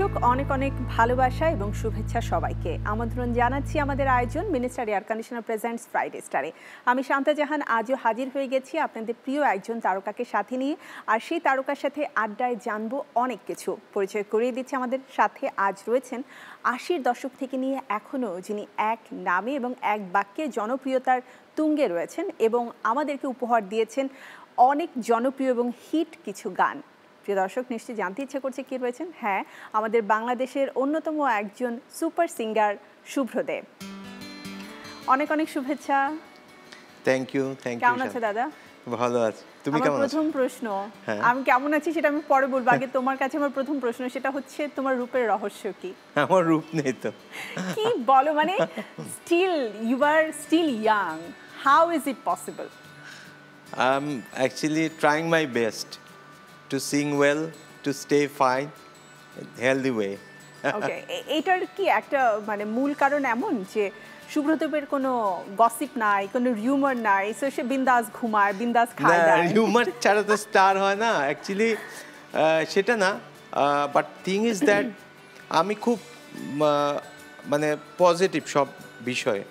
দর্শক, অনেক অনেক ভালোবাসা এবং শুভেচ্ছা সবাইকে। আমন্ত্রণ জানাচ্ছি আমাদের আয়োজন Minister air conditioner presents Friday স্টারে। আমি শান্তা জাহান, আজও হাজির হয়ে গেছি আপনাদের প্রিয় একজন তারকাকে সাথে নিয়ে। আর সেই তারকার সাথে আড্ডায় জানব অনেক কিছু। পরিচয় করিয়ে দিচ্ছে আমাদের সাথে আজ রয়েছেন আশির দশক থেকে নিয়ে এখনও যিনি এক নামে এবং এক বাক্যে জনপ্রিয়তার তুঙ্গে রয়েছেন এবং আমাদেরকে উপহার দিয়েছেন অনেক জনপ্রিয় এবং হিট কিছু গান। প্রিয় দর্শক নিশ্চয়ই জানতে ইচ্ছে করছে কি রয়েছেন? হ্যাঁ আমাদের বাংলাদেশের অন্যতম একজন সুপার সিঙ্গার শুভ্রদেব অনেক অনেক শুভেচ্ছা। থ্যাংক ইউ থ্যাংক ইউ কেমন আছে দাদা? ভালো আছি। তুমি কেমন আছো? প্রথম প্রশ্ন হ্যাঁ। আমি কেমন আছি সেটা আমি পরে বলব। আগে তোমার কাছে আমার প্রথম প্রশ্ন সেটা হচ্ছে তোমার রূপের রহস্য কি? আমার রূপ নেই তো। কি বলো মানে still you are still young how is it possible I am actually trying my best to sing well to stay fine healthy way okay এটার কি একটা মানে মূল কারণ এমন যে শুভ্রদেবের কোনো গসিপ নাই কোনো রিউমার নাই সো সে বিন্দাস ঘুমায় বিন্দাস খায় দায়? হিউমার ছাড়া তো স্টার হয় না অ্যাকচুয়ালি সেটা না বাট থিং ইজ দ্যাট আমি খুব মানে পজিটিভ সব বিষয়ে।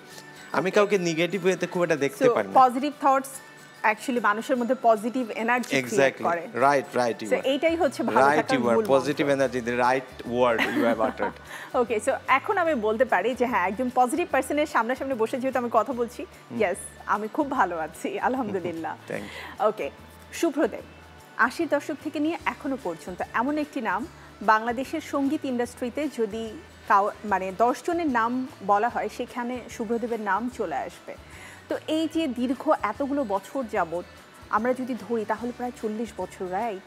আমি কাউকে নেগেটিভ ওয়েতে খুব একটা দেখতে পারি না। পজিটিভ থটস অ্যাকচুয়ালি মানুষের মধ্যে পজিটিভ এনার্জি ক্রিয়েট করে। রাইট রাইট ইউ এইটাই হচ্ছে ভালো right you are positive energy the right word you have uttered okay so এখন আমি বলতে পারি যে হ্যাঁ একজন পজিটিভ পার্সনের সামনাসামনি বসে যেহেতু আমি কথা বলছি ইয়েস আমি খুব ভালো আছি আলহামদুলিল্লাহ। ওকে শুভ্রদেব আশির দশক থেকে নিয়ে এখনও পর্যন্ত এমন একটি নাম বাংলাদেশের সংগীত ইন্ডাস্ট্রিতে যদি কাউ মানে দশজনের নাম বলা হয় সেখানে শুভ্রদেবের নাম চলে আসবে। তো এই যে দীর্ঘ এতগুলো বছর যাবত আমরা যদি ধরি তাহলে প্রায় চল্লিশ বছর right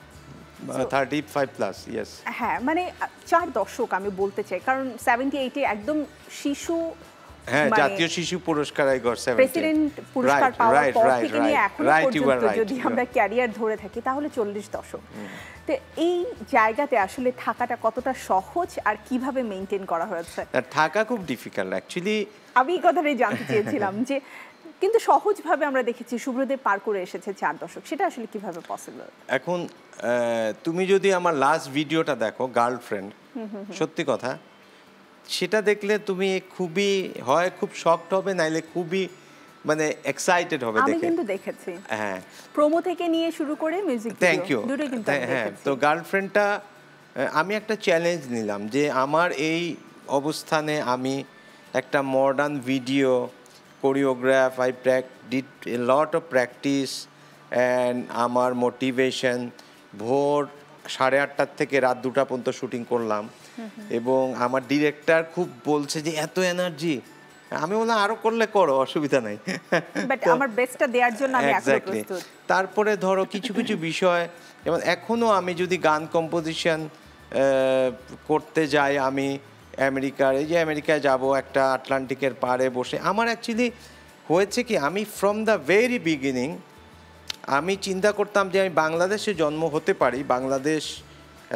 thirty five plus yes হ্যাঁ মানে চার দশক আমি বলতে চাই কারণ সেভেন্টি এইটে একদম শিশু হ্যাঁ মানে জাতীয় শিশু পুরস্কার আই গট প্রেসিডেন্ট পুরস্কার পাওয়ার পর থেকে নিয়ে এখনও পর্যন্ত যদি আমরা ক্যারিয়ার ধরে থাকি তাহলে চল্লিশ দশক। তো এই জায়গাতে আসলে থাকাটা কতটা সহজ আর কীভাবে মেনটেন করা হয়েছে? থাকা খুব ডিফিকাল্ট অ্যাকচুয়ালি আমি এই কথাটাই জানতে চেয়েছিলাম যে কিন্তু সহজভাবে আমরা দেখেছি শুভ্রদেব পার করে এসেছে চার দশক। সেটা আসলে কীভাবে পসিবল এখন তুমি যদি আমার লাস্ট ভিডিওটা দেখো গার্লফ্রেন্ড সত্যি কথা সেটা দেখলে তুমি খুবই হয় খুব শকড হবে নাইলে খুবই মানে এক্সাইটেড হবে আমি দেখে। কিন্তু দেখেছি। হ্যাঁ। প্রোমো থেকে নিয়ে শুরু করে মিউজিক থ্যাংক ইউ দুটোই কিন্তু আমি হ্যাঁ তো গার্লফ্রেন্ডটা আমি একটা চ্যালেঞ্জ নিলাম যে আমার এই অবস্থানে আমি একটা modern video choreograph I প্র্যাক did a lot of practice and আমার মোটিভেশন ভোর সাড়ে আটটার থেকে রাত দুটা পর্যন্ত শুটিং করলাম। এবং আমার ডিরেক্টর খুব বলছে যে এত এনার্জি আমি বললাম আরও করলে করো অসুবিধা নাই। বাট আমার বেস্টটা দেওয়ার জন্য আমি এখনও. প্রস্তুত। তারপরে ধরো কিছু কিছু বিষয় যেমন এখনও আমি যদি গান কম্পোজিশন করতে যাই আমি আমেরিকার, এই যে আমেরিকায় যাব একটা আটলান্টিকের পাড়ে বসে, আমার অ্যাকচুয়ালি হয়েছে কি, আমি ফ্রম দ্য ভেরি বিগিনিং আমি চিন্তা করতাম যে আমি বাংলাদেশে জন্ম হতে পারি, বাংলাদেশ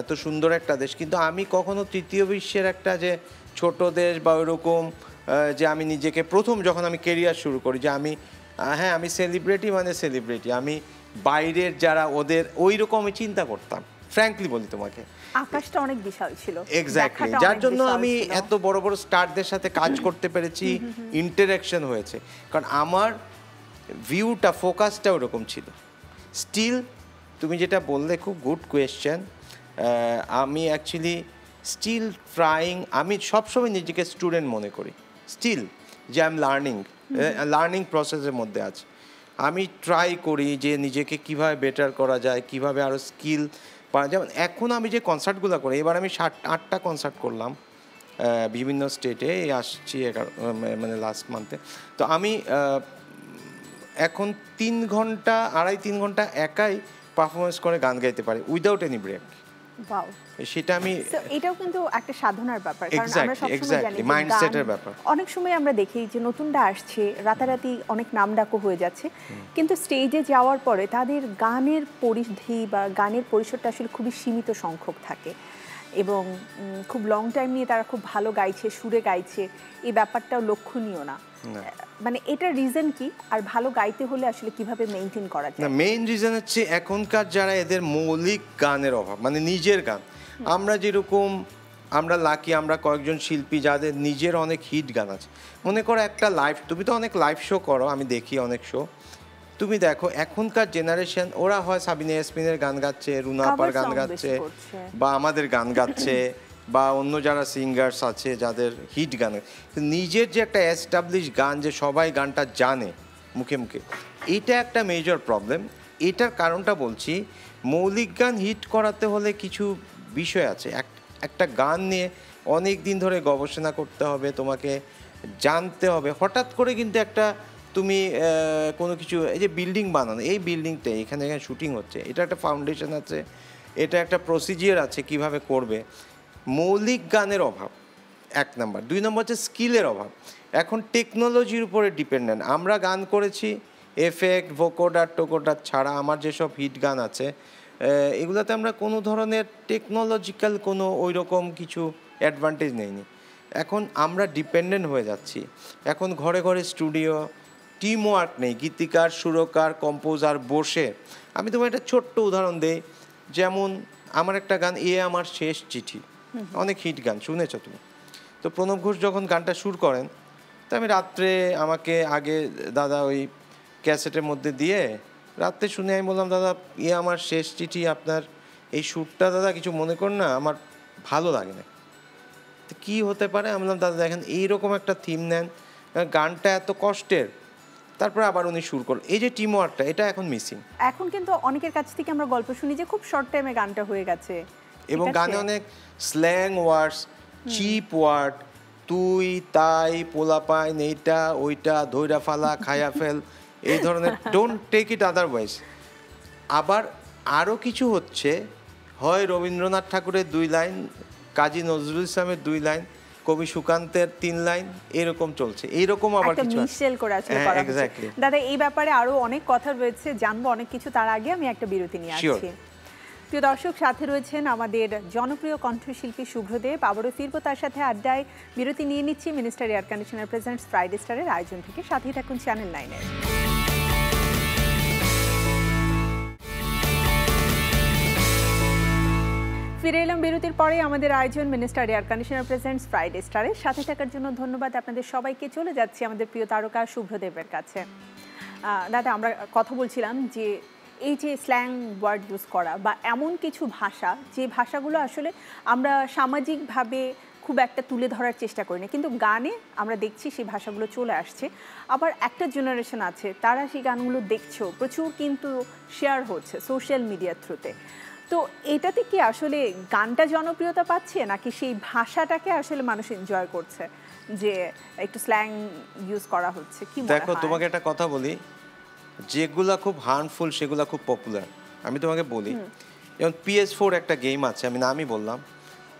এত সুন্দর একটা দেশ, কিন্তু আমি কখনো তৃতীয় বিশ্বের একটা যে ছোট দেশ বা ওইরকম যে আমি নিজেকে প্রথম যখন আমি কেরিয়ার শুরু করি, যে আমি হ্যাঁ আমি সেলিব্রিটি মানে সেলিব্রিটি আমি বাইরের যারা ওদের ওই রকম চিন্তা করতাম ফ্র্যাঙ্কলি বলি তোমাকে। আকাশটা অনেক বিশাল ছিল। এক্স্যাক্টলি যার জন্য আমি এত বড় বড় স্টারদের সাথে কাজ করতে পেরেছি ইন্টারাকশন হয়েছে। কারণ আমার ভিউটা ফোকাসটা ওরকম ছিল। স্টিল তুমি যেটা বললে খুব গুড কোয়েশ্চেন আমি অ্যাকচুয়ালি স্টিল ট্রাইং আমি সবসময় নিজেকে স্টুডেন্ট মনে করি। স্টিল যে আই এম লার্নিং লার্নিং প্রসেসের মধ্যে আছে। আমি ট্রাই করি যে নিজেকে কীভাবে বেটার করা যায় কীভাবে আরও স্কিল যেমন এখন আমি যে কনসার্টগুলো করি, এবার আমি ষাট আটটা কনসার্ট করলাম বিভিন্ন স্টেটে আসছি এগারো মানে লাস্ট মান্থে তো আমি এখন তিন ঘণ্টা, আড়াই, তিন ঘণ্টা একাই পারফরমেন্স করে গান গাইতে পারি উইদাউট এনি ব্রেক. সেটা আমি এটাও কিন্তু একটা সাধনার ব্যাপার কারণ আমরা সবসময় জানি ব্যাপার। অনেক সময় আমরা দেখি যে নতুনটা আসছে রাতারাতি অনেক নাম ডাকো হয়ে যাচ্ছে। কিন্তু স্টেজে যাওয়ার পরে তাদের গানের পরিধি বা গানের পরিসরটা আসলে খুবই সীমিত সংখ্যক থাকে। এবং খুব লং টাইম নিয়ে তারা খুব ভালো গাইছে সুরে গাইছে এই ব্যাপারটাও লক্ষণীয় না। মানে এটা রিজন কি? আর ভালো গাইতে হলে আসলে কীভাবে মেনটেন করা যায়? না মেইন রিজন হচ্ছে এখনকার যারা এদের মৌলিক গানের অভাব মানে নিজের গান। আমরা যেরকম আমরা লাকি আমরা কয়েকজন শিল্পী যাদের নিজের অনেক হিট গান আছে। মনে করো একটা লাইভ তুমি তো অনেক লাইভ শো করো আমি দেখি অনেক শো তুমি দেখো এখনকার জেনারেশন ওরা হয় সাবিনা ইয়াসমিনের গান গাচ্ছে রুনা আপার গান গাচ্ছে বা আমাদের গান গাচ্ছে বা অন্য যারা সিঙ্গার্স আছে যাদের হিট গান নিজের যে একটা এস্টাবলিশ গান যে সবাই গানটা জানে মুখে মুখে এটা একটা মেজর প্রবলেম এটার কারণটা বলছি মৌলিক গান হিট করাতে হলে কিছু বিষয় আছে। এক- একটা গান নিয়ে অনেক দিন ধরে গবেষণা করতে হবে তোমাকে জানতে হবে। হঠাৎ করে কিন্তু একটা তুমি কোনো কিছু, এই যে বিল্ডিং বানানো, এই বিল্ডিংটা এখানে এখানে শুটিং হচ্ছে, এটা একটা ফাউন্ডেশন আছে, এটা একটা প্রসিজিয়ার আছে কীভাবে করবে। মৌলিক গানের অভাব, এক নাম্বার। দুই নম্বর হচ্ছে স্কিলের অভাব। এখন টেকনোলজির উপরে ডিপেন্ডেন্ট আমরা গান করেছি এফেক্ট ভোকোডার টোকোডার ছাড়া আমার যেসব হিট গান আছে এগুলোতে আমরা কোনো ধরনের টেকনোলজিক্যাল কোনো ওই রকম কিছু অ্যাডভান্টেজ নেইনি। এখন আমরা ডিপেন্ডেন্ট হয়ে যাচ্ছি। এখন ঘরে ঘরে স্টুডিও টিম ওয়ার্ক নেই গীতিকার সুরকার কম্পোজার বসে। আমি তোমার একটা ছোট্ট উদাহরণ দেই যেমন আমার একটা গান এ আমার শেষ চিঠি। অনেক হিট গান শুনেছো তুমি? তো প্রণব ঘোষ যখন গানটা সুর করেন তো আমি রাত্রে আমাকে আগে দাদা ওই ক্যাসেটের মধ্যে দিয়ে রাত্রে শুনে আমি বললাম দাদা এ আমার শেষ চিঠি আপনার এই সুরটা দাদা কিছু মনে কর না আমার ভালো লাগে না। তো কী হতে পারে? আমি বললাম দাদা দেখেন এইরকম একটা থিম নেন গানটা এত কষ্টের তারপরে আবার উনি সুর করলেন এই যে টিম ওয়ার্কটা এটা এখন মিসিং এখন কিন্তু অনেকের কাছ থেকে আমরা গল্প শুনি যে খুব শর্ট টাইমে গানটা হয়ে গেছে। এবং গানে অনেক স্ল্যাং ওয়ার্ডস চিপ ওয়ার্ড তুই তাই পোলা পোলাপাইন এইটা ওইটা ধৈরা ফালা খায়া ফেল এই ধরনের ডোন্ট টেক ইট আদারওয়াইজ আবার আরও কিছু হচ্ছে হয় রবীন্দ্রনাথ ঠাকুরের দুই লাইন কাজী নজরুল ইসলামের দুই লাইন কবি সুকান্তের তিন লাইন এরকম চলছে। এইরকম আবার কিছু মিশেল করে আসলে হ্যাঁ, করা হচ্ছে। দাদা এই ব্যাপারে আরও অনেক কথা রয়েছে জানব অনেক কিছু তার আগে আমি একটা বিরতি নিয়ে আসছি। প্রিয় দর্শক সাথে রয়েছেন আমাদের জনপ্রিয় কণ্ঠশিল্পী শুভ্রদেব। আবারও ফিরবো তার সাথে আড্ডায়। বিরতি নিয়ে নিচ্ছি minister air conditioner presents Friday স্টারের আয়োজন থেকে। সাথেই থাকুন চ্যানেল নাইনের। ফিরে এলাম বিরতির পরে আমাদের আয়োজন minister air conditioner presents Friday স্টারের সাথে থাকার জন্য ধন্যবাদ আপনাদের সবাইকে। চলে যাচ্ছি আমাদের প্রিয় তারকা শুভ্রদেবের কাছে। দাদা, আমরা কথা বলছিলাম যে এই যে স্ল্যাং ওয়ার্ড ইউজ করা বা এমন কিছু ভাষা, যে ভাষাগুলো আসলে আমরা সামাজিকভাবে খুব একটা তুলে ধরার চেষ্টা করি না, কিন্তু গানে আমরা দেখছি সেই ভাষাগুলো চলে আসছে। আবার একটা জেনারেশন আছে, তারা সেই গানগুলো দেখছেও, প্রচুর কিন্তু শেয়ার হচ্ছে সোশ্যাল মিডিয়ার থ্রুতে তো এটাতে কি আসলে গানটা জনপ্রিয়তা পাচ্ছে নাকি সেই ভাষাটাকে আসলে মানুষ এনজয় করছে? যে একটু স্ল্যাং ইউজ করা হচ্ছে কি দেখো তোমাকে একটা কথা বলি যেগুলা খুব হার্মফুল সেগুলা খুব পপুলার আমি তোমাকে বলি যেমন পিএস ফোর একটা গেম আছে আমি নামই বললাম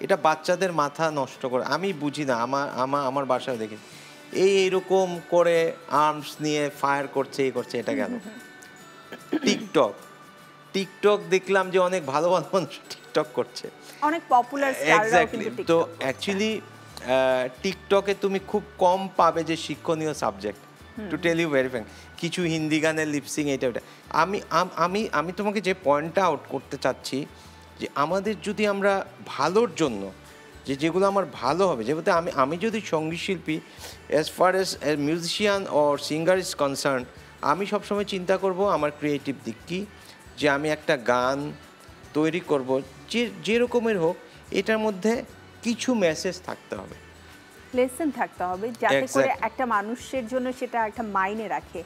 এটা বাচ্চাদের মাথা নষ্ট করে আমি বুঝি না আমার আমার আমার বাসায় দেখি এই এরকম করে আর্মস নিয়ে ফায়ার করছে এই করছে এটা গেল টিকটক টিকটক দেখলাম যে অনেক ভালো ভালো মানুষ টিকটক করছে। অনেক পপুলার এক্স্যাক্টলি তো অ্যাকচুয়ালি টিকটকে তুমি খুব কম পাবে যে শিক্ষণীয় subject to tell you very frank কিছু হিন্দি গানের লিপসিং এটা ওটা আমি আমি আমি তোমাকে যে পয়েন্টটা আউট করতে চাচ্ছি যে আমাদের যদি আমরা ভালোর জন্য যে যেগুলো আমার ভালো হবে যেহেতু আমি আমি যদি সংগীত শিল্পী as far as musician or singer is concern আমি সবসময় চিন্তা করব আমার ক্রিয়েটিভ দিক কি যে আমি একটা গান তৈরি করব যে যে রকমের হোক এটার মধ্যে কিছু মেসেজ থাকতে হবে লেসন থাকতে হবে যাতে করে একটা মানুষের জন্য সেটা একটা মাইনে রাখে.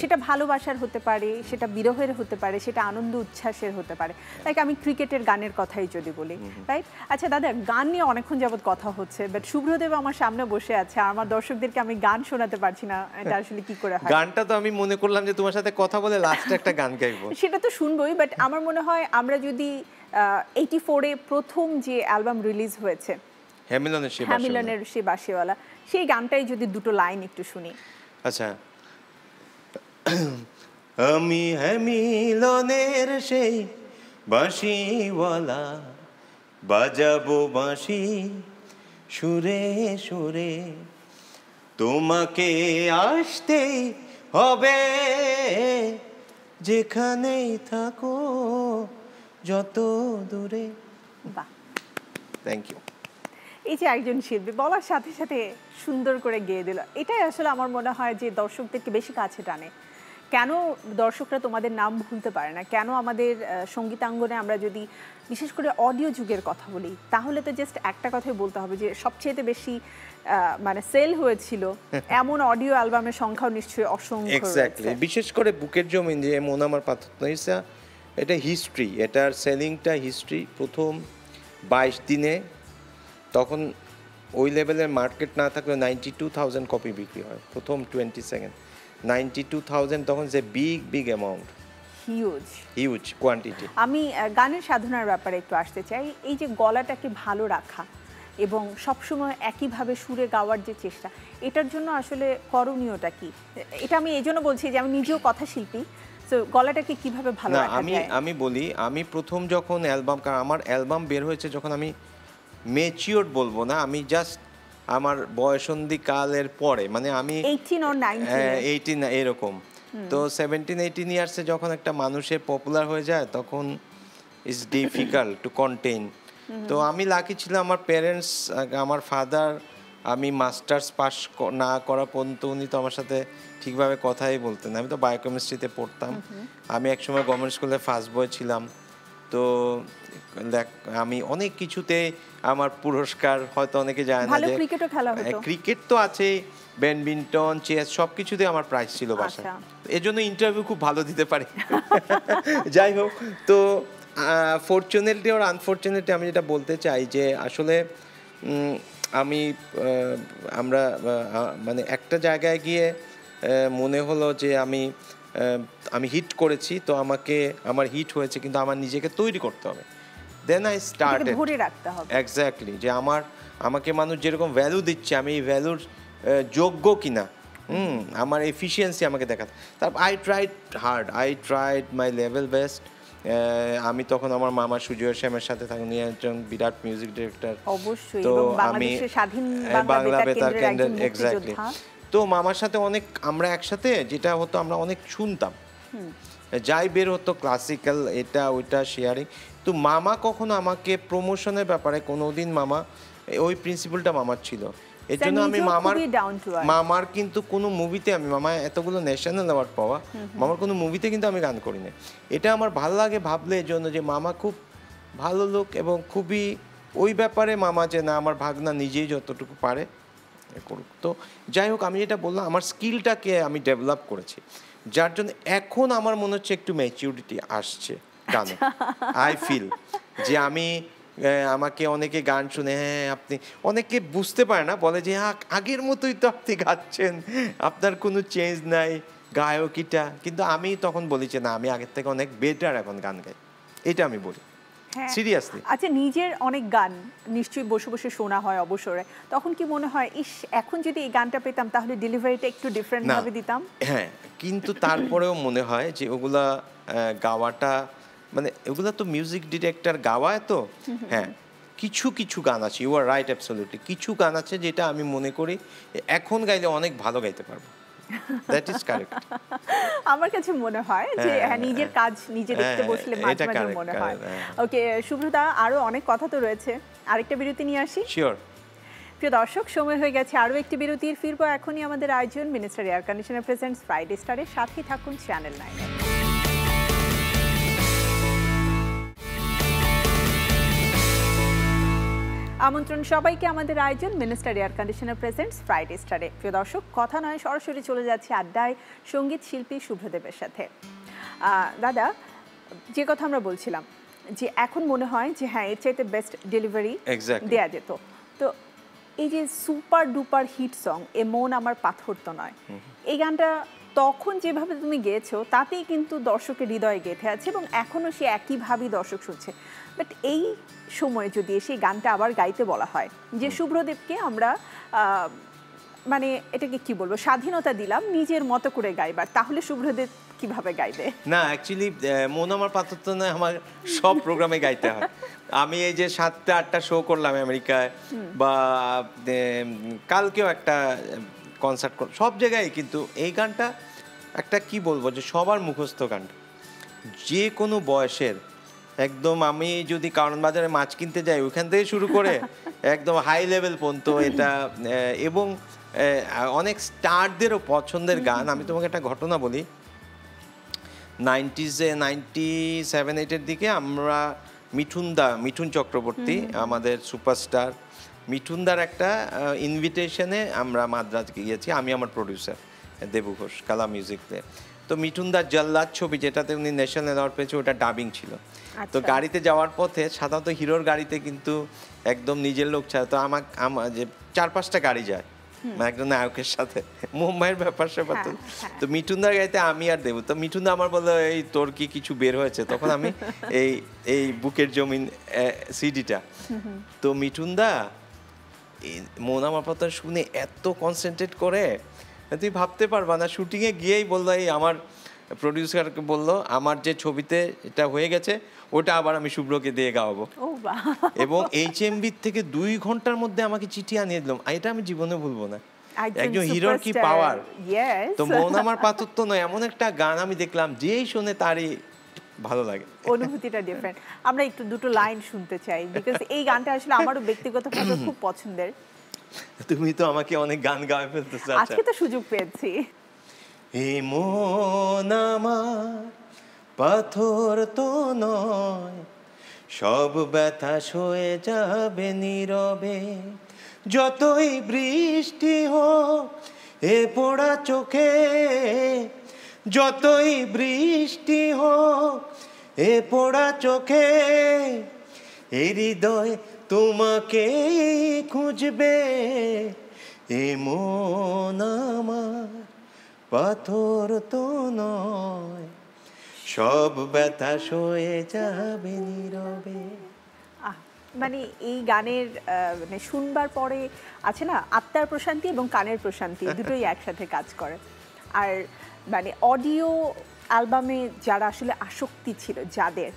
সেটা ভালোবাসার হতে পারে সেটা বিরহের হতে পারে সেটা আনন্দ উচ্ছ্বাসের হতে পারে। লাইক আমি ক্রিকেটের গানের কথাই যদি বলি রাইট আচ্ছা দাদা গান নিয়ে অনেকক্ষণ যাবত কথা হচ্ছে বাট শুভ্রদেব আমার সামনে বসে আছে আমার দর্শকদেরকে আমি গান শোনাতে পারছি না এটা আসলে কি করে হয়? গানটা তো আমি মনে করলাম যে তোমার সাথে কথা বলে লাস্টে একটা গান গাইবো। সেটা তো শুনবোই বাট আমার মনে হয় আমরা যদি এইটি ফোরে প্রথম যে অ্যালবাম রিলিজ হয়েছে হ্যামিলনের সে বাসিওয়ালা। সেই গানটাই যদি দুটো লাইন একটু শুনি। আচ্ছা আমি হ্যামিলনের সেই বাঁশিওয়ালা বাজাবো বাঁশি সুরে সুরে। তোমাকে আসতেই হবে যেখানেই থাকো যত দূরে। বাহ। থ্যাংক ইউ এই যে একজন শিল্পী বলার সাথে সাথে সুন্দর করে গেয়ে দিল। এটাই আসলে আমার মনে হয় যে দর্শকদেরকে বেশি কাছে টানে। কেন দর্শকরা তোমাদের নাম ভুলতে পারে না? কেন আমাদের সঙ্গীতাঙ্গনে আমরা যদি বিশেষ করে অডিও যুগের কথা বলি তাহলে তো জাস্ট একটা কথাই বলতে হবে যে সবচেয়ে বেশি মানে সেল হয়েছিল এমন অডিও অ্যালবামের সংখ্যাও নিশ্চয়ই অসংখ্য এক্স্যাক্টলি বিশেষ করে বুকের জমিন যে মন আমার পাথরনইসা এটা হিস্ট্রি এটার সেলিংটা হিস্ট্রি প্রথম বাইশ দিনে তখন ওই লেভেলের মার্কেট না থাকলে নাইনটি টু থাউজেন্ড কপি বিক্রি হয় প্রথম twenty second ninety two thousand তখন যে big big amount huge huge quantity আমি গানের সাধনার ব্যাপারে একটু আসতে চাই। এই যে গলাটাকে ভালো রাখা এবং সবসময় একইভাবে সুরে গাওয়ার যে চেষ্টা এটার জন্য আসলে করণীয়টা কি? এটা আমি এই জন্য বলছি যে আমি নিজেও কথা শিল্পী তো গলাটাকে কীভাবে ভালো রাখা আমি আমি বলি আমি প্রথম যখন অ্যালবাম কারণ আমার অ্যালবাম বের হয়েছে যখন আমি মেচিওর বলব না আমি জাস্ট আমার বয়সন্ধি কালের পরে মানে আমি এইটিন এইটিন এরকম। তো সেভেন্টিন এইটিন ইয়ার্সে যখন একটা মানুষের পপুলার হয়ে যায় তখন ইটস ডিফিকাল্ট টু কন্টেইন তো আমি লাকি ছিলাম আমার প্যারেন্টস আমার ফাদার আমি মাস্টার্স পাস না করা পর্যন্ত উনি তো আমার সাথে ঠিকভাবে কথাই বলতেন। আমি তো বায়োকেমিস্ট্রিতে পড়তাম। আমি একসময় গভর্নমেন্ট স্কুলে ফার্স্ট বয় ছিলাম। তো দেখ আমি অনেক কিছুতে আমার পুরস্কার হয়তো অনেকে জানে না যে ক্রিকেটও খেলা হতো। ক্রিকেট তো আছে ব্যাডমিন্টন চেস সব কিছুতে আমার প্রাইজ ছিল বাসায়। এর জন্য ইন্টারভিউ খুব ভালো দিতে পারি। যাই হোক তো ফর্চুনেটলি ওর আনফর্চুনেটলি আমি যেটা বলতে চাই যে আসলে আমি আমরা মানে একটা জায়গায় গিয়ে মনে হলো যে আমি আমি হিট করেছি তো আমাকে আমার হিট হয়েছে কিন্তু আমার নিজেকে তৈরি করতে হবে। দেন আই স্টার্ট স্টার্টেড রাখতে হবে। এক্স্যাক্টলি যে আমার আমাকে মানুষ যেরকম ভ্যালু দিচ্ছে আমি এই ভ্যালুর যোগ্য কিনা হুম আমার এফিসিয়েন্সি আমাকে দেখাতে। তারপর I tried hard I tried my level best আমি তখন আমার মামা সুজয় শ্যামের সাথে থাকুন একজন বিরাট মিউজিক ডিরেক্টর অবশ্যই তো আমি স্বাধীন বাংলা বেতার কেন্দ্রের এক্স্যাক্টলি তো মামার সাথে অনেক আমরা একসাথে যেটা হতো আমরা অনেক শুনতাম। যাই বের হতো ক্লাসিক্যাল এটা ওইটা শেয়ারিং তো মামা কখনো আমাকে প্রমোশনের ব্যাপারে কোনোদিন মামা ওই প্রিন্সিপালটা মামার ছিল। এর জন্য আমি মামার। মামার কিন্তু কোনো মুভিতে আমি মামা এতগুলো ন্যাশনাল অ্যাওয়ার্ড পাওয়া মামার কোনো মুভিতে কিন্তু আমি গান করি না এটা আমার ভালো লাগে ভাবলে এর জন্য যে মামা খুব ভালো লোক এবং খুবই ওই ব্যাপারে মামা যে না আমার ভাগনা নিজেই যতটুকু পারে করুক। তো যাই হোক আমি যেটা বললাম আমার স্কিলটাকে আমি ডেভেলপ করেছি যার জন্য এখন আমার মনে হচ্ছে একটু ম্যাচিউরিটি আসছে গানে আই ফিল যে আমি আমাকে অনেকে গান শুনে হ্যাঁ আপনি অনেকে বুঝতে পারে না বলে যে হ্যাঁ আগের মতোই তো আপনি গাচ্ছেন আপনার কোনো চেঞ্জ নাই গায়কিটা কিন্তু আমি তখন বলি যে না আমি আগের থেকে অনেক বেটার এখন গান গাই। এটা আমি বলি। সিরিয়াসলি আচ্ছা নিজের অনেক গান নিশ্চয়ই বসে বসে শোনা হয় অবসরে। তখন কি মনে হয় ইস এখন যদি এই গানটা পেতাম তাহলে ডেলিভারিটা একটু ডিফারেন্ট ভাবে দিতাম? হ্যাঁ কিন্তু তারপরেও মনে হয় যে ওগুলা গাওয়াটা মানে ওগুলা তো মিউজিক ডিরেক্টর গাওয়ায় তো। হ্যাঁ কিছু কিছু গান আছে ইউ আর রাইট অ্যাবসলিউটলি কিছু গান আছে যেটা আমি মনে করি এখন গাইলে অনেক ভালো গাইতে পারব। দ্যাট ইজ কারেক্ট আমার কাছে মনে হয় যে হ্যাঁ, হ্যাঁ নিজের কাজ নিজে দেখতে হ্যাঁ, বসলে মাঝে মাঝে মনে হয়। হ্যাঁ। ওকে শুভ্রতা আরও অনেক কথা তো রয়েছে। আরেকটা বিরতি নিয়ে আসি? শিওর প্রিয় দর্শক সময় হয়ে গেছে আরও একটি বিরতির। ফিরবো এখনই আমাদের আয়োজন minister air conditioner presents Friday স্টারের সাথে থাকুন চ্যানেল নাইনে আমন্ত্রণ সবাইকে আমাদের আয়োজন minister air conditioner presents Friday স্টারে প্রিয় দর্শক কথা নয় সরাসরি চলে যাচ্ছে আড্ডায় সংগীত শিল্পী শুভ্রদেবের সাথে। দাদা যে কথা আমরা বলছিলাম যে এখন মনে হয় যে হ্যাঁ এর চাইতে বেস্ট ডেলিভারি দেয়া যেত। তো এই যে সুপার ডুপার হিট সং এ মন আমার পাথর তো নয়। এই গানটা তখন যেভাবে তুমি গেয়েছো তাতেই কিন্তু দর্শকের হৃদয়ে গেঁথে আছে এবং এখনও সে একইভাবেই দর্শক শুনছে। বাট এই সময়ে যদি সেই গানটা আবার গাইতে বলা হয় যে শুভ্রদেবকে আমরা মানে এটাকে কি বলব স্বাধীনতা দিলাম নিজের মতো করে গাইবার তাহলে শুভ্রদেব কীভাবে গাইবে? না অ্যাকচুয়ালি মন আমার পাথর তো নয় আমার সব প্রোগ্রামে গাইতে হয়। আমি এই যে সাতটা আটটা শো করলাম আমেরিকায় বা কালকেও একটা কনসার্ট কর সব জায়গায় কিন্তু এই গানটা একটা কি বলব যে সবার মুখস্থ গান। যে কোনো বয়সের একদম আমি যদি কারণ বাজারে মাছ কিনতে যাই ওখান থেকে শুরু করে একদম হাই লেভেল পর্যন্ত এটা এবং অনেক স্টারদেরও পছন্দের গান। আমি তোমাকে একটা ঘটনা বলি। নাইনটিজে নাইনটি সেভেন এইটের দিকে আমরা মিঠুন দা মিঠুন চক্রবর্তী আমাদের সুপারস্টার মিঠুনদার একটা ইনভিটেশনে আমরা মাদ্রাজ গিয়েছি আমি আমার প্রডিউসার দেবু ঘোষ কালা মিউজিকতে তো। মিঠুনদার জল্লাদ ছবি যেটাতে উনি ন্যাশনাল অ্যাওয়ার্ড পেয়েছে ওটা ডাবিং ছিল। তো আচ্ছা। গাড়িতে যাওয়ার পথে সাধারণত হিরোর গাড়িতে কিন্তু একদম নিজের লোক ছাড়া তো আমার আমার যে চার পাঁচটা গাড়ি যায় মানে একজন নায়কের সাথে মুম্বাইয়ের ব্যাপার স্যাপার তো। হ্যাঁ, হ্যাঁ। তো মিঠুনদার গাড়িতে আমি আর দেবু তো মিঠুনদা আমার বলল এই তোর কি কিছু বের হয়েছে? তখন আমি এই এই বুকের জমিন সিডিটা তো মিঠুনদা এই মন শুনে এত কনসেন্ট্রেট করে তুই ভাবতে পারবা না। শুটিংয়ে গিয়েই বলল এই আমার প্রডিউসারকে বলল আমার যে ছবিতে এটা হয়ে গেছে ওটা আবার আমি শুভ্রকে দিয়ে গাওয়াবো। এবং এইচ এম থেকে দুই ঘণ্টার মধ্যে আমাকে চিঠি আনিয়ে দিলাম এটা আমি জীবনে ভুলবো না। একজন হিরোর কি পাওয়ার তো মন আমার পাথর তো নয় এমন একটা গান আমি দেখলাম যেই শুনে তারই ভালো লাগে। অনুভূতিটা ডিফারেন্ট আমরা একটু দুটো লাইন শুনতে চাই বিকজ এই গানটা আসলে আমারও ব্যক্তিগতভাবে খুব পছন্দের। তুমি তো আমাকে অনেক গান গাওয়া ফেলতে চাচ্ছ আজকে তো সুযোগ পেয়েছি। এ মন আমার পাথর তো নয় সব ব্যথা সয়ে যাবে নীরবে। যতই বৃষ্টি হোক এ পোড়া চোখে যতই বৃষ্টি হোক এ পোড়া চোখে এ হৃদয় তোমাকে খুঁজবে। এ মন আমার পাথর তো নয় সব ব্যথা সয়ে যাবে নীরবে। আহ, মানে এই গানের মানে শুনবার পরে আছে না আত্মার প্রশান্তি এবং কানের প্রশান্তি দুটোই একসাথে কাজ করে। আর মানে অডিও অ্যালবামে যারা আসলে আসক্তি ছিল যাদের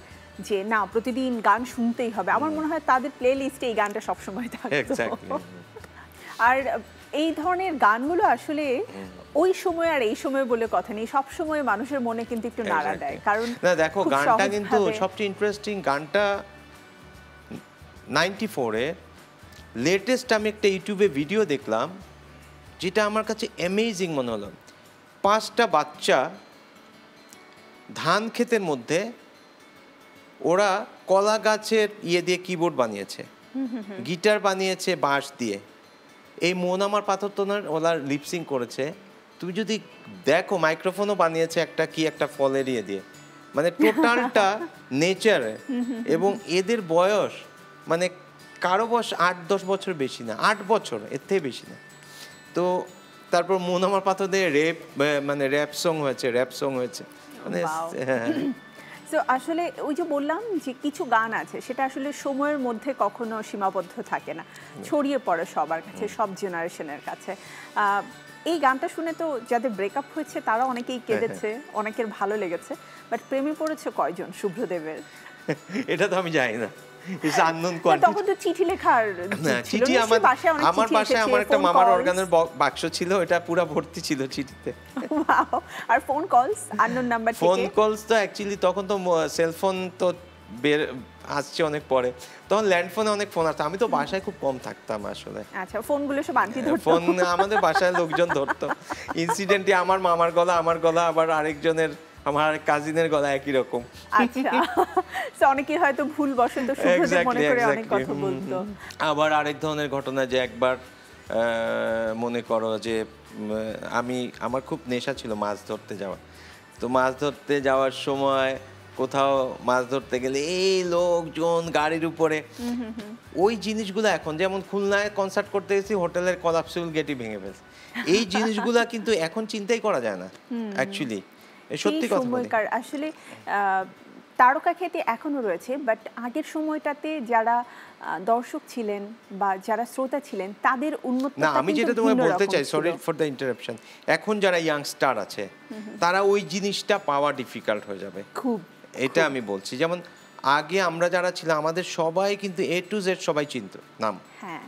যে না প্রতিদিন গান শুনতেই হবে। আমার মনে হয় তাদের প্লে লিস্টে এই গানটা সবসময় থাকতো। এক্স্যাক্টলি আর এই ধরনের গানগুলো আসলে ওই সময় আর এই সময় বলে কথা নেই। সব সময় মানুষের মনে কিন্তু একটু নাড়া দেয়। কারণ না দেখো গানটা কিন্তু সবচেয়ে ইন্টারেস্টিং গানটা নাইনটি ফোরে লেটেস্ট আমি একটা ইউটিউবে ভিডিও দেখলাম যেটা আমার কাছে অ্যামেজিং মনে হলো। পাঁচটা বাচ্চা ধান ক্ষেতের মধ্যে ওরা কলা গাছের ইয়ে দিয়ে কিবোর্ড বানিয়েছে। গিটার বানিয়েছে বাঁশ দিয়ে। এই মন আমার পাথর তোনার ওরা লিপসিং করেছে। তুমি যদি দেখো মাইক্রোফোনও বানিয়েছে একটা কি একটা ফলের ইয়ে দিয়ে। মানে টোটালটা নেচার এবং এদের বয়স মানে কারও বয়স আট দশ বছর বেশি না আট বছর এর থেকে বেশি না। তো তারপর মন আমার পাথর দিয়ে রেপ মানে র্যাপ সং হয়েছে র্যাপ সং হয়েছে। মানে হ্যাঁ। তো আসলে ওই যে বললাম যে কিছু গান আছে সেটা আসলে সময়ের মধ্যে কখনো সীমাবদ্ধ থাকে না। ছড়িয়ে পড়ে সবার কাছে সব জেনারেশনের কাছে। এই গানটা শুনে তো যাদের ব্রেকআপ হয়েছে তারা অনেকেই কেঁদেছে অনেকের ভালো লেগেছে। বাট প্রেমে পড়েছে কয়জন? শুভ্রদেবের এটা তো আমি জানি না। ইটস আননোন কোয়ান্টিটি তখন তো চিঠি লেখার। চিঠি আমার আমার বাসায় আমার একটা মামার অর্গানের বাক্স ছিল এটা পুরো ভর্তি ছিল চিঠিতে! আর phone calls unknown number phone calls তো অ্যাকচুয়ালি তখন তো সেলফোন তো বের আসছে অনেক পরে। তখন ল্যান্ড ফোনে অনেক ফোন আসতো। আমি তো বাসায় খুব কম থাকতাম আসলে। আচ্ছা ফোনগুলো সব আনটি ধরতো। ফোন আমাদের বাসায় লোকজন ধরতো। ইনসিডেন্টে আমার মামার গলা আমার গলা আবার আরেকজনের আমার কাজিনের গলা একই রকম। আচ্ছা। তো অনেকেই হয়তো ভুল বসন্ত মনে করে অনেক কথা বলতো। আবার আরেক ধরনের ঘটনা যে একবার মনে করো যে আমি আমার খুব নেশা ছিল মাছ ধরতে যাওয়া তো মাছ ধরতে যাওয়ার সময় কোথাও মাছ ধরতে গেলে এই লোকজন গাড়ির উপরে। ওই জিনিসগুলো এখন যেমন খুলনায় কনসার্ট করতে গেছি হোটেলের কলাপসিবল গেটই ভেঙে ফেলছে। এই জিনিসগুলো কিন্তু এখন চিন্তাই করা যায় না অ্যাকচুয়ালি সত্যি কথা সময়কার আসলে তারকা খ্যাতি এখনও রয়েছে বাট আগের সময়টাতে যারা দর্শক ছিলেন বা যারা শ্রোতা ছিলেন তাদের উন্নত না আমি যেটা তোমায় বলতে চাই সরি ফর দ্য ইন্টারাপশন এখন যারা ইয়াংস্টার আছে তারা ওই জিনিসটা পাওয়া ডিফিকাল্ট হয়ে যাবে। খুব। এটা আমি বলছি যেমন আগে আমরা যারা ছিলাম আমাদের সবাই কিন্তু এ টু জেড সবাই চিনত নাম। হ্যাঁ।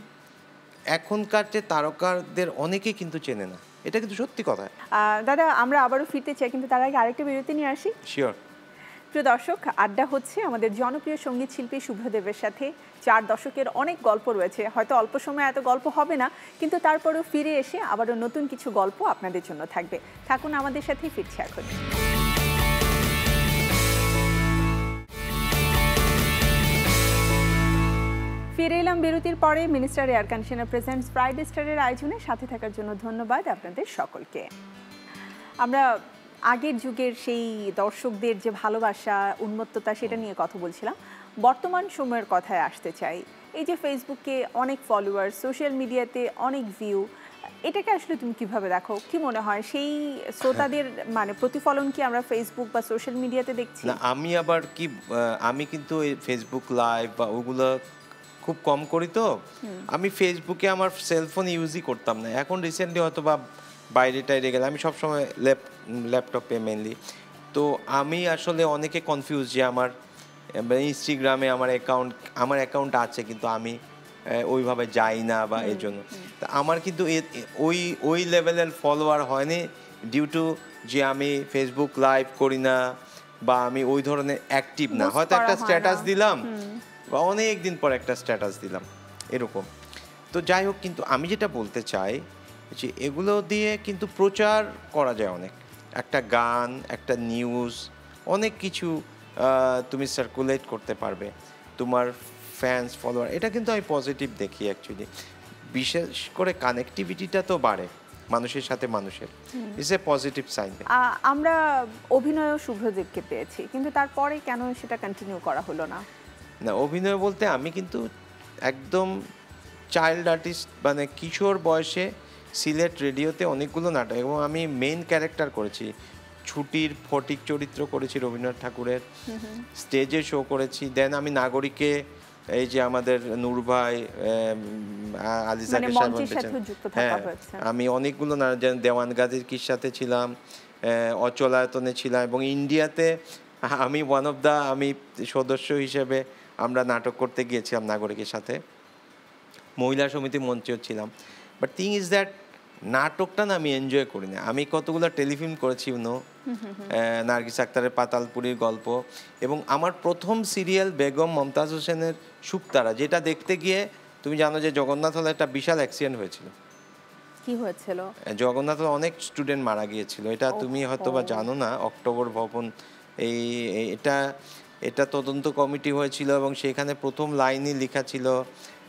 এখনকার যে তারকাদের অনেকেই কিন্তু চেনে না। এটা কিন্তু সত্যি কথা। দাদা আমরা আবারও ফিরতে চাই কিন্তু তার আগে আরেকটা বিরতি নিয়ে আসি। শিওর প্রিয় দর্শক আড্ডা হচ্ছে আমাদের জনপ্রিয় সংগীত শিল্পী শুভ্রদেবের সাথে। চার দশকের অনেক গল্প রয়েছে। হয়তো অল্প সময় এত গল্প হবে না কিন্তু তারপরেও ফিরে এসে আবারও নতুন কিছু গল্প আপনাদের জন্য থাকবে। থাকুন আমাদের সাথেই ফিরছে এখন। ফিরে এলাম বিরতির পরে। Minister air conditioner presents Friday স্টারের আয়োজনে। সাথে থাকার জন্য ধন্যবাদ আপনাদের সকলকে। আমরা আগের যুগের সেই দর্শকদের যে ভালোবাসা উন্মত্ততা সেটা নিয়ে কথা বলছিলাম। বর্তমান সময়ের কথায় আসতে চাই। এই যে ফেসবুকে অনেক ফলোয়ার সোশ্যাল মিডিয়াতে অনেক ভিউ এটাকে আসলে তুমি কীভাবে দেখো? কি মনে হয়? সেই শ্রোতাদের মানে প্রতিফলন কি আমরা ফেসবুক বা সোশ্যাল মিডিয়াতে দেখছি? না আমি আবার কি আমি কিন্তু ফেসবুক লাইভ বা ওগুলো খুব কম করি তো। আমি ফেসবুকে আমার সেলফোন ইউজই করতাম না। এখন রিসেন্টলি হয়তো বা বাইরে টাইরে গেলে আমি সবসময় ল্যাপ ল্যাপটপে মেনলি তো আমি আসলে অনেকে কনফিউজ যে আমার ইনস্টাগ্রামে আমার অ্যাকাউন্ট আমার অ্যাকাউন্ট আছে কিন্তু আমি ওইভাবে যাই না বা এর জন্য তা আমার কিন্তু ওই ওই লেভেলের ফলোয়ার হয়নি ডিউ টু যে আমি ফেসবুক লাইভ করি না বা আমি ওই ধরনের অ্যাক্টিভ না। হয়তো একটা স্ট্যাটাস দিলাম বা অনেক দিন পর একটা স্ট্যাটাস দিলাম এরকম। তো যাই হোক কিন্তু আমি যেটা বলতে চাই যে এগুলো দিয়ে কিন্তু প্রচার করা যায় অনেক। একটা গান একটা নিউজ অনেক কিছু তুমি সার্কুলেট করতে পারবে। তোমার ফ্যান্স ফলোয়ার এটা কিন্তু আমি পজিটিভ দেখি অ্যাকচুয়ালি বিশেষ করে কানেক্টিভিটিটা তো বাড়ে মানুষের সাথে মানুষের। ইটস এ পজিটিভ সাইন আমরা অভিনয় শুভ্রদেবকে পেয়েছি কিন্তু তারপরে কেন সেটা কন্টিনিউ করা হলো না? না অভিনয় বলতে আমি কিন্তু একদম চাইল্ড আর্টিস্ট মানে কিশোর বয়সে সিলেট রেডিওতে অনেকগুলো নাটক এবং আমি মেইন ক্যারেক্টার করেছি। ছুটির ফটিক চরিত্র করেছি রবীন্দ্রনাথ ঠাকুরের। স্টেজে শো করেছি। দেন আমি নাগরিকে এই যে আমাদের নূর ভাই আলিজা মানে হ্যাঁ আমি অনেকগুলো দেওয়ান গাজীর কিসাতে ছিলাম অচলায়তনে ছিলাম এবং ইন্ডিয়াতে আমি ওয়ান অফ দ্য আমি সদস্য হিসেবে আমরা নাটক করতে গিয়েছিলাম নাগরিকের সাথে। মহিলা সমিতি মঞ্চেও ছিলাম। বাট থিং ইজ দ্যাট নাটকটা না আমি এনজয় করি না আমি কতগুলো টেলিফিল্ম করেছি নো নার্গিস আক্তারের পাতালপুরীর গল্প এবং আমার প্রথম সিরিয়াল বেগম মমতাজ হোসেনের সুক্তারা যেটা দেখতে গিয়ে তুমি জানো যে জগন্নাথ হলে একটা বিশাল অ্যাক্সিডেন্ট হয়েছিল। কি হয়েছিল? জগন্নাথ হলে অনেক স্টুডেন্ট মারা গিয়েছিল। এটা তুমি হয়তো বা জানো না অক্টোবর ভবন এই- এটা এটা তদন্ত কমিটি হয়েছিল এবং সেখানে প্রথম লাইনই লেখা ছিল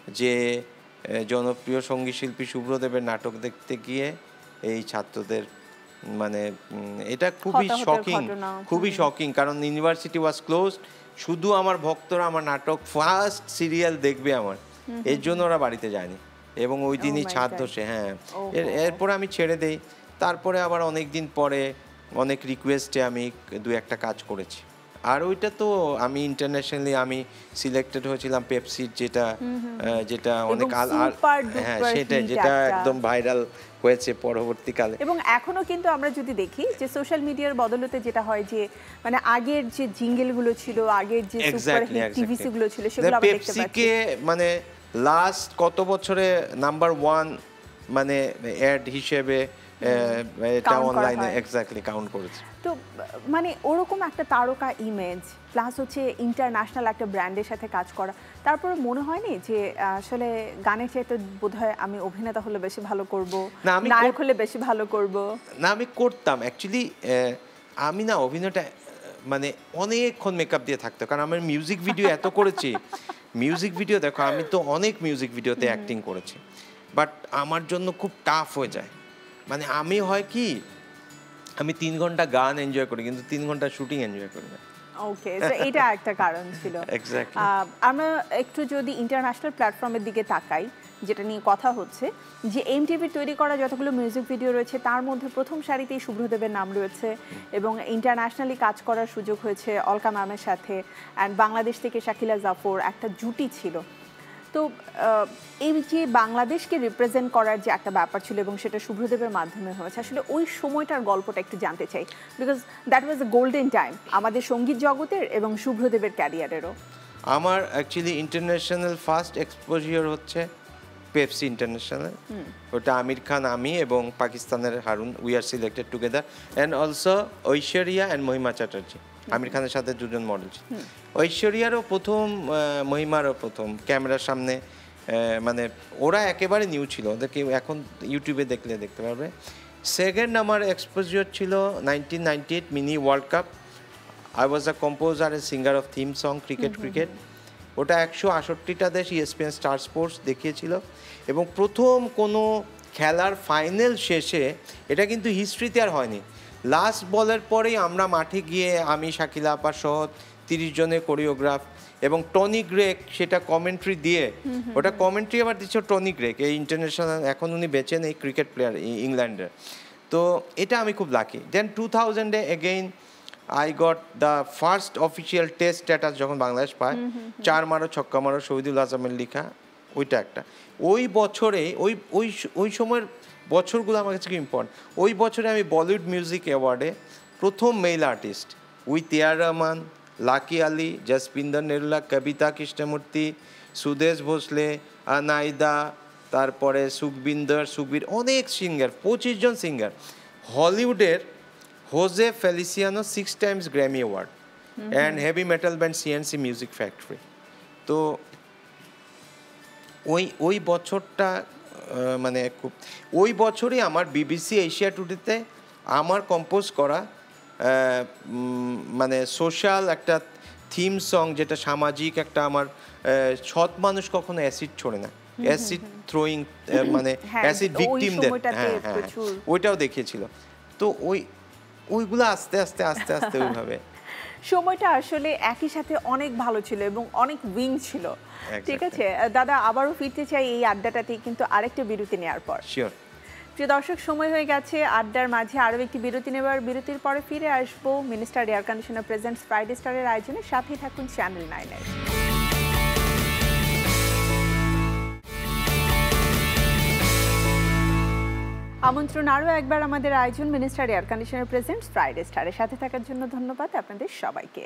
যে জনপ্রিয় সংগীত শিল্পী শুভ্রদেবের নাটক দেখতে গিয়ে এই ছাত্রদের মানে এটা খুবই শকিং খুবই শকিং কারণ ইউনিভার্সিটি ওয়াজ ক্লোজ শুধু আমার ভক্তরা আমার নাটক ফার্স্ট সিরিয়াল দেখবে আমার এর জন্য ওরা বাড়িতে যায়নি এবং ওই দিনই ছাদ. দোষে হ্যাঁ ওহো। এর এরপরে আমি ছেড়ে দেই তারপরে আবার অনেক দিন পরে অনেক রিকোয়েস্টে আমি দু একটা কাজ করেছি আর ওইটা তো আমি ইন্টারন্যাশনালি আমি সিলেক্টেড হয়েছিলাম পেপসির যেটা যেটা অনেক হ্যাঁ সেটাই যেটা একদম ভাইরাল হয়েছে পরবর্তীকালে। এবং এখনও কিন্তু আমরা যদি দেখি যে সোশ্যাল মিডিয়ার বদলতে যেটা হয় যে মানে আগের যে জিঙ্গেলগুলো ছিল আগের যে টিভিসি গুলো ছিল সেগুলো আমরা দেখতে পাচ্ছি। পেপসিকে মানে লাস্ট কত বছরে নাম্বার ওয়ান মানে অ্যাড হিসেবে এটা অনলাইনে এক্স্যাক্টলি কাউন্ট করেছে। তো মানে ওরকম একটা তারকা ইমেজ প্লাস হচ্ছে ইন্টারন্যাশনাল একটা ব্র্যান্ডের সাথে কাজ করা। তারপর মনে হয়নি যে আসলে গানের চাইতে বোধহয় আমি অভিনেতা হলে বেশি ভালো করব নায়ক হলে বেশি ভালো করব। না আমি করতাম। অ্যাকচুয়ালি আমি না অভিনয়টা মানে অনেকক্ষণ মেকআপ দিয়ে থাকতো কারণ আমার মিউজিক ভিডিও এত করেছি। মিউজিক ভিডিও দেখো আমি তো অনেক মিউজিক ভিডিওতে অ্যাক্টিং করেছি। বাট আমার জন্য খুব টাফ হয়ে যায়। মানে আমি হয় কি আমি তিন ঘণ্টা গান এনজয় করি কিন্তু তিন ঘণ্টা শুটিং এনজয় করি না। ওকে এটা একটা কারণ ছিল। আমরা একটু যদি ইন্টারন্যাশনাল প্ল্যাটফর্মের দিকে তাকাই যেটা নিয়ে কথা হচ্ছে যে এমটিভি তৈরি করা যতগুলো মিউজিক ভিডিও রয়েছে তার মধ্যে প্রথম সারিতেই শুভ্রদেবের নাম রয়েছে এবং ইন্টারন্যাশনালি কাজ করার সুযোগ হয়েছে অলকা ম্যামের সাথে অ্যান্ড বাংলাদেশ থেকে শাকিলা জাফর একটা জুটি ছিল। তো এই যে বাংলাদেশকে রিপ্রেজেন্ট করার যে একটা ব্যাপার ছিল এবং সেটা শুভ্রদেবের মাধ্যমে হয়েছে আসলে ওই সময়টার গল্পটা একটু জানতে চাই। Because that was a golden time আমাদের সংগীত জগতের এবং শুভ্রদেবের ক্যারিয়ারেরও আমার অ্যাকচুয়ালি ইন্টারন্যাশনাল ফার্স্ট এক্সপোজিওর হচ্ছে পেপসি ইন্টারন্যাশনাল ওটা আমির খান আমি এবং পাকিস্তানের Harun we are selected together and also Aishwarya and Mahima Chatterjee. Aamir খানের সাথে দুজন মডেল ছিল। ঐশ্বরিয়ারও প্রথম মহিমারও প্রথম ক্যামেরার সামনে মানে ওরা একেবারে নিউ ছিল। ওদেরকে এখন ইউটিউবে দেখলে দেখতে পারবে। সেকেন্ড আমার এক্সপোজিওর ছিল nineteen ninety eight mini world cup I was a composer a singer of theme song cricket cricket ওটা একশো আষট্টিটা দেশ ইএসপিএন স্টার স্পোর্টস দেখিয়েছিল। এবং প্রথম কোনো খেলার ফাইনাল শেষে এটা কিন্তু হিস্ট্রিতে আর হয়নি। লাস্ট বলের পরেই আমরা মাঠে গিয়ে আমি শাকিলা আপা সহ তিরিশ জনের কোরিওগ্রাফ এবং টনি গ্রেক সেটা কমেন্ট্রি দিয়ে ওটা কমেন্ট্রি আবার দিচ্ছে টনি গ্রেক এই ইন্টারন্যাশনাল এখন উনি বেঁচে নেই ক্রিকেট প্লেয়ার ইংল্যান্ডের। তো এটা আমি খুব lucky then two থাউজেন্ডে again I got the first official test status যখন বাংলাদেশ পায় চার মারো ছক্কা মারো শহীদুল আজমের লেখা ওইটা একটা। ওই বছরে ওই ওই ওই সময়ের বছরগুলো আমার কাছে ইম্পর্টেন্ট ওই বছরে আমি বলিউড মিউজিক অ্যাওয়ার্ডে প্রথম male artist with A R Rahman Lucky Ali Jaspinder Narula Kavita Krishnamurthy Sudesh Bhosle Anaida তারপরে সুখবিন্দর সুখবীর অনেক সিঙ্গার পঁচিশ জন সিঙ্গার হলিউডের Jose Feliciano six times Grammy award and heavy metal band CNC music factory তো ওই ওই বছরটা মানে খুব ওই বছরই আমার বিবিসি এশিয়া টুডেতে আমার কম্পোজ করা মানে সোশ্যাল একটা থিম সং যেটা সামাজিক একটা আমার সৎ মানুষ কখনো অ্যাসিড ছোড়ে না। অ্যাসিড থ্রোয়িং মানে হ্যাঁ, অ্যাসিড ভিকটিমদের হ্যাঁ হ্যাঁ ওইটাও দেখিয়েছিল। তো ওই ওইগুলো আস্তে আস্তে আস্তে আস্তে ওইভাবে। সময়টা আসলে একই সাথে অনেক ভালো ছিল এবং অনেক উইং ছিল। ঠিক আছে? দাদা আবারও ফিরতে চাই এই আড্ডাটাতে কিন্তু আরেকটা বিরতি নেওয়ার পর। শিওর প্রিয় দর্শক সময় হয়ে গেছে আড্ডার মাঝে আরও একটি বিরতি নেবার। বিরতির পরে ফিরে আসব minister air conditioner present Friday স্টারের আয়োজনে সাথেই থাকুন চ্যানেল নাইনের আমন্ত্রণ আরও একবার আমাদের আয়োজন minister air conditioner present Friday স্টারের সাথে থাকার জন্য ধন্যবাদ আপনাদের সবাইকে।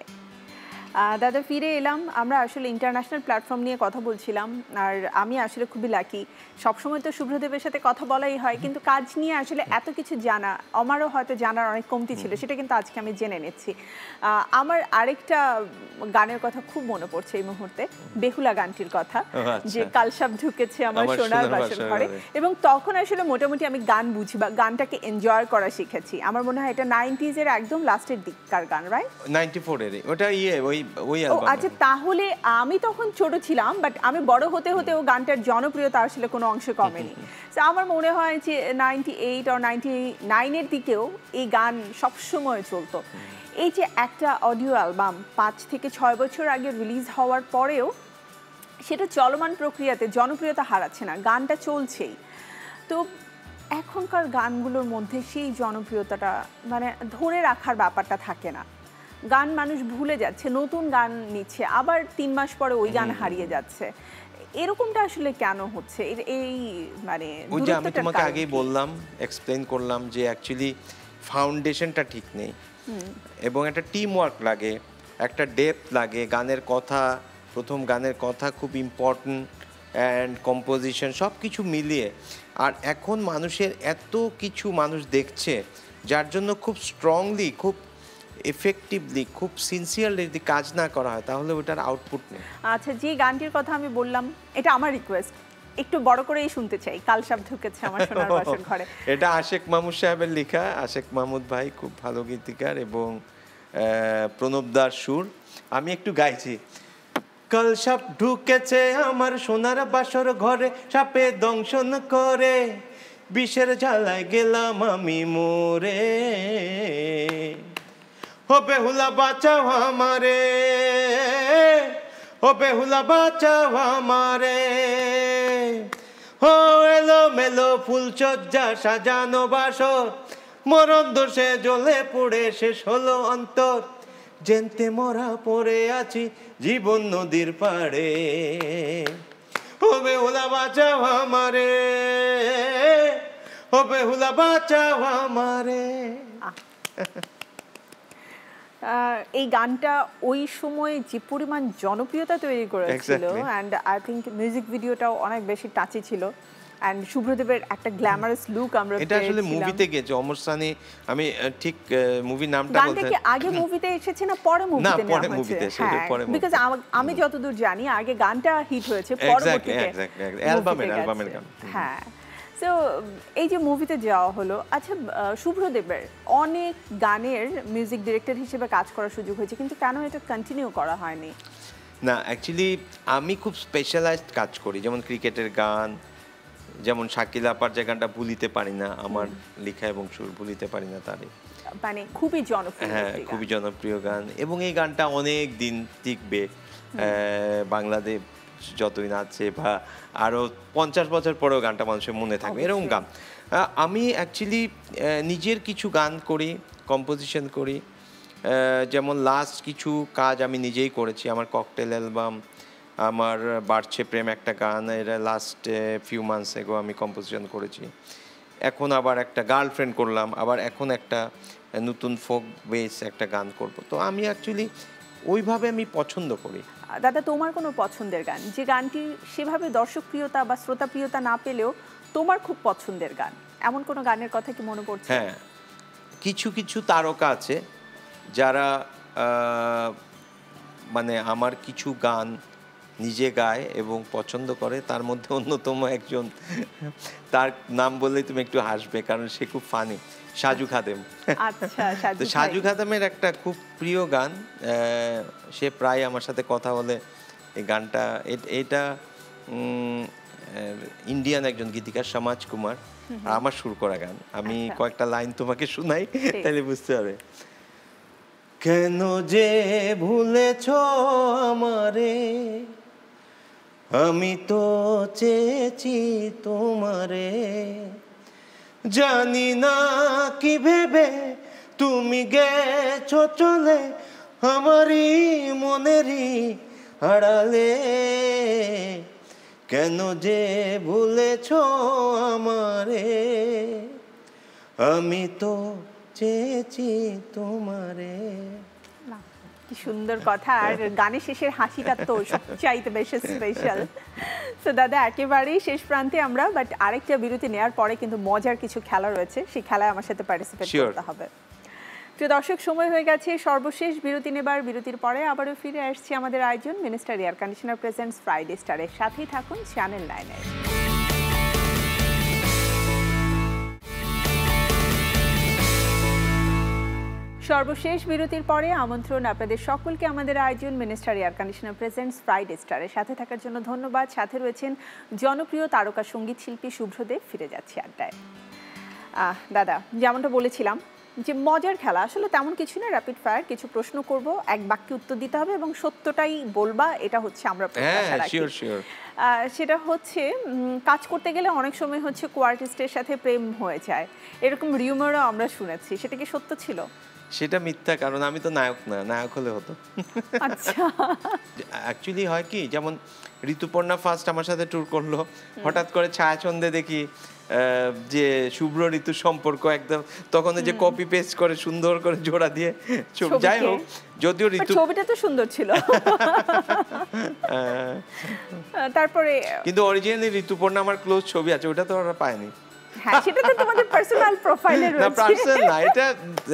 দাদা ফিরে এলাম। আমরা আসলে ইন্টারন্যাশনাল প্ল্যাটফর্ম নিয়ে কথা বলছিলাম আর আমি আসলে খুবই লাকি সবসময় তো শুভ্রদেবের সাথে কথা বলাই হয় কিন্তু কাজ নিয়ে আসলে এত কিছু জানা আমারও হয়তো জানার অনেক কমতি ছিল সেটা কিন্তু আজকে আমি জেনে নিচ্ছি। আমার আরেকটা গানের কথা খুব মনে পড়ছে এই মুহূর্তে বেহুলা গানটির কথা আচ্ছা। যে কালসাপ ঢুকেছে আমার সোনার বাসর ঘরে। ঘরে। এবং তখন আসলে মোটামুটি আমি গান বুঝি বা গানটাকে এনজয় করা শিখেছি। আমার মনে হয় এটা নাইনটিজের একদম লাস্টের দিককার গান রাইট নাইনটি ফোরের ওটা ইয়ে ওই ওই ও অ্যালবাম আচ্ছা তাহলে আমি তখন ছোট ছিলাম বাট আমি বড় হতে হতে ও গানটার জনপ্রিয়তা আসলে কোনো অংশে কমেনি। তো আমার মনে হয় যে নাইনটি এইট আর নাইনটি নাইনের দিকেও এই গান সবসময় চলতো। এই যে একটা অডিও অ্যালবাম পাঁচ থেকে ছয় বছর আগে রিলিজ হওয়ার পরেও সেটা চলমান প্রক্রিয়াতে জনপ্রিয়তা হারাচ্ছে না গানটা চলছেই। তো এখনকার গানগুলোর মধ্যে সেই জনপ্রিয়তাটা মানে ধরে রাখার ব্যাপারটা থাকে না। গান মানুষ ভুলে যাচ্ছে নতুন গান নিচ্ছে আবার তিন মাস পরে ওই গান হারিয়ে যাচ্ছে। এরকমটা আসলে কেন হচ্ছে? এই মানে ওই যে আমি তোমাকে আগেই বললাম এক্সপ্লেন করলাম যে অ্যাকচুয়ালি ফাউন্ডেশনটা ঠিক নেই। এবং একটা টিম ওয়ার্ক লাগে একটা ডেপথ লাগে গানের কথা প্রথম গানের কথা খুব ইম্পর্টেন্ট অ্যান্ড কম্পোজিশন সব কিছু মিলিয়ে। আর এখন মানুষের এত কিছু মানুষ দেখছে যার জন্য খুব স্ট্রংলি খুব এফেক্টিভলি খুব সিনসিয়ারলি যদি কাজ না করা হয় তাহলে ওটার আউটপুট নেই। আচ্ছা যে গানটির কথা আমি বললাম এটা আমার রিকোয়েস্ট একটু বড় করেই শুনতে চাই। কালসাপ ঢুকেছে আমার সোনার বাসর ঘরে। এটা আশেক মাহমুদ সাহেবের লেখা। আশেক মাহমুদ ভাই খুব ভালো গীতিকার এবং প্রণব দার সুর। আমি একটু গাইছি। কাল সাপ ঢুকেছে আমার সোনার বাসর ঘরে সাপে দংশন করে বিষের জ্বালায় গেলাম আমি মোরে। ও বেহুলা বাঁচাও আমারে ও বেহুলা বাঁচাও আমারে। ও এলো মেলো ফুলচজ্জা সাজানো বাসর, মরণ দোষে জ্বলে পড়ে শেষ হলো অন্তর। জেনতে মরা পড়ে আছি জীবন নদীর পাড়ে ও বেহুলা বাঁচাও আমারে ও বেহুলা বাঁচাও আমারে। এই গানটা ওই সময় যে পরিমাণ জনপ্রিয়তা তৈরি করেছিল অ্যান্ড আই থিঙ্ক মিউজিক ভিডিওটাও অনেক বেশি টাচি ছিল অ্যান্ড শুভ্রদেবের একটা গ্ল্যামারাস লুক আমরা এটা আসলে মুভিতে গেছে অমর সানি আমি ঠিক মুভির নামটা গানটা বলতে কি আগে মুভিতে এসেছে না পরে মুভিতে না, পরে হয়েছে? movie তে এসেছে, হ্যাঁ পরে বিকজ আমি যতদূর জানি আগে গানটা হিট হয়েছে পরবর্তীতে album-এর গেছে। গান। হ্যাঁ। তো এই যে মুভিতে যাওয়া হলো আচ্ছা শুভ্রদেবের অনেক গানের মিউজিক ডিরেক্টর হিসেবে কাজ করার সুযোগ হয়েছে কিন্তু কেন এটা কন্টিনিউ করা হয়নি? না অ্যাকচুয়ালি আমি খুব স্পেশালাইজড কাজ করি যেমন ক্রিকেটের গান যেমন শাকিল আপার যে গানটা ভুলিতে পারি না আমার লেখা এবং সুর ভুলিতে পারি না তারই। মানে খুবই জনপ্রিয় হ্যাঁ খুবই জনপ্রিয় গান এবং এই গানটা অনেক দিন টিকবে বাংলাদেশ যতদিন আছে বা আরও পঞ্চাশ বছর পরেও গানটা মানুষের মনে থাকবে এরকম গান। আমি অ্যাকচুয়ালি নিজের কিছু গান করি কম্পোজিশন করি যেমন লাস্ট কিছু কাজ আমি নিজেই করেছি আমার ককটেল অ্যালবাম আমার বাড়ছে প্রেম একটা গান এরা লাস্ট ফিউ মান্থস এগো আমি কম্পোজিশন করেছি। এখন আবার একটা গার্লফ্রেন্ড করলাম আবার এখন একটা নতুন ফোক বেস একটা গান করব। তো আমি অ্যাকচুয়ালি ওইভাবে আমি পছন্দ করি। দাদা, তোমার কোনো পছন্দের গান? যে গানটি সেভাবে দর্শকপ্রিয়তা বা শ্রোতাপ্রিয়তা না পেলেও তোমার খুব পছন্দের গান। এমন কোনো গানের কথা কি মনে পড়ছে? হ্যাঁ কিছু কিছু তারকা আছে যারা মানে আমার কিছু গান নিজে গায় এবং পছন্দ করে। তার মধ্যে অন্যতম একজন, তার নাম বললেই তুমি একটু হাসবে কারণ সে খুব ফানি সাজু খাদেম। আচ্ছা তো সাজু খাদেমের একটা খুব প্রিয় গান সে প্রায় আমার সাথে কথা বলে। এই গানটা এটা ইন্ডিয়ান একজন গীতিকার সমাজ কুমার। আমার সুর করা গান। আমি আচ্ছা। কয়েকটা লাইন তোমাকে শোনাই তাহলে বুঝতে পারবে। কেন যে ভুলেছ আমারে আমি তো চেয়েছি তোমারে। জানি না কি ভেবে তুমি গেছো চলে আমারই মনেরই আড়ালে। কেন যে ভুলেছ আমারে? আমি তো চেয়েছি তোমারে। কি সুন্দর কথা। আর গানের শেষের হাসিটা তো সবচাইতে বেশি স্পেশাল তো দাদা একেবারেই শেষ প্রান্তে আমরা বাট আরেকটা বিরতি নেওয়ার পরে কিন্তু মজার কিছু খেলা রয়েছে। সেই খেলায় আমার সাথে পার্টিসিপেট. করতে হবে। প্রিয় দর্শক সময় হয়ে গেছে সর্বশেষ বিরতি নেবার। বিরতির পরে আবারও ফিরে আসছি আমাদের আয়োজন minister air conditioner presents Friday স্টারের সাথেই থাকুন চ্যানেল নাইনের সর্বশেষ বিরতির পরে আমন্ত্রণ আপনাদের সকলকে আমাদের আয়োজন minister air conditioner presents Friday স্টারের সাথে থাকার জন্য ধন্যবাদ। সাথে রয়েছেন জনপ্রিয় তারকা সংগীত শিল্পী শুভ্রদেব ফিরে যাচ্ছি আড্ডায়। দাদা যেমনটা বলেছিলাম যে মজার খেলা আসলে তেমন কিছু না র্যাপিড ফায়ার কিছু প্রশ্ন করব এক বাক্যে উত্তর দিতে হবে এবং সত্যটাই বলবা এটা হচ্ছে আমরা হ্যাঁ সেটা হচ্ছে কাজ করতে গেলে অনেক সময় হচ্ছে কোয়ার্টিস্টের সাথে প্রেম হয়ে যায়। এরকম রিউমারও আমরা শুনেছি। সেটা কি সত্য ছিল? সেটা মিথ্যা কারণ আমি তো নায়ক না নায়ক হলে হতো। আচ্ছা। অ্যাকচুয়ালি হয় কি যেমন ঋতুপর্ণা ফার্স্ট আমার সাথে ট্যুর করল হঠাৎ করে ছায়াছন্দে দেখি যে শুভ্র ঋতু সম্পর্ক একদম তখন যে কপি পেস্ট করে সুন্দর করে জোড়া দিয়ে ছবি- যাই হোক যদিও ঋতু ছবিটা তো সুন্দর ছিল। আহ, তারপরে কিন্তু অরিজিনালি ঋতুপর্ণা আমার ক্লোজ ছবি আছে ওটা তো ওরা পায়নি। হ্যাঁ সেটা তো তোমাদের পার্সোনাল প্রোফাইলে না রয়েছে। পার্সেল না এটা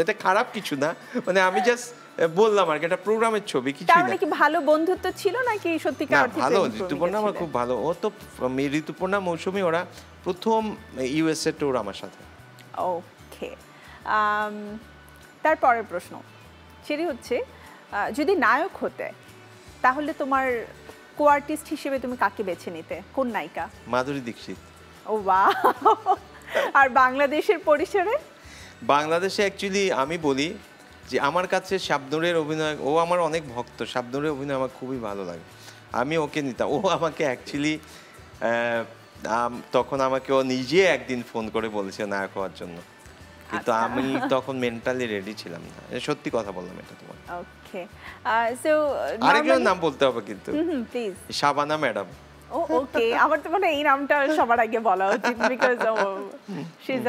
এটা খারাপ কিছু না। মানে আমি জাস্ট বললাম আর কি এটা প্রোগ্রামের ছবি কিছুই না। মানে কি ভালো বন্ধুত্ব ছিল নাকি সত্যিকার অর্থে ভালো ঋতুপর্ণা আমার খুব ভালো। ও তো ঋতুপর্ণা মৌসুমী ওরা প্রথম ইউএসএ ট্যুর আমার সাথে। ওকে তারপরের প্রশ্ন। সেটি হচ্ছে যদি নায়ক হতে তাহলে তোমার কো আর্টিস্ট হিসেবে তুমি কাকে বেছে নিতে? কোন নায়িকা? মাধুরী দীক্ষিত। ও বা আর বাংলাদেশের পরিসরে? বাংলাদেশে অ্যাকচুয়ালি আমি বলি যে আমার কাছে শাবনুরের অভিনয় ও আমার অনেক ভক্ত শাবনুরের অভিনয় আমার খুবই ভালো লাগে। আমি ওকে নিতাম ও আমাকে অ্যাকচুয়ালি তখন আমাকে ও নিজে একদিন ফোন করে বলেছে নায়ক হওয়ার জন্য। কিন্তু আচ্ছা। আমি তখন মেন্টালি রেডি ছিলাম না। সত্যি কথা বললাম এটা তোমার ওকে সো আরেকজনের নাম বলতে হবে কিন্তু। Please Shabana madam. O okay আমার তো মনে হয় এই নামটা সবার আগে বলা উচিত বিকজ শি ইজ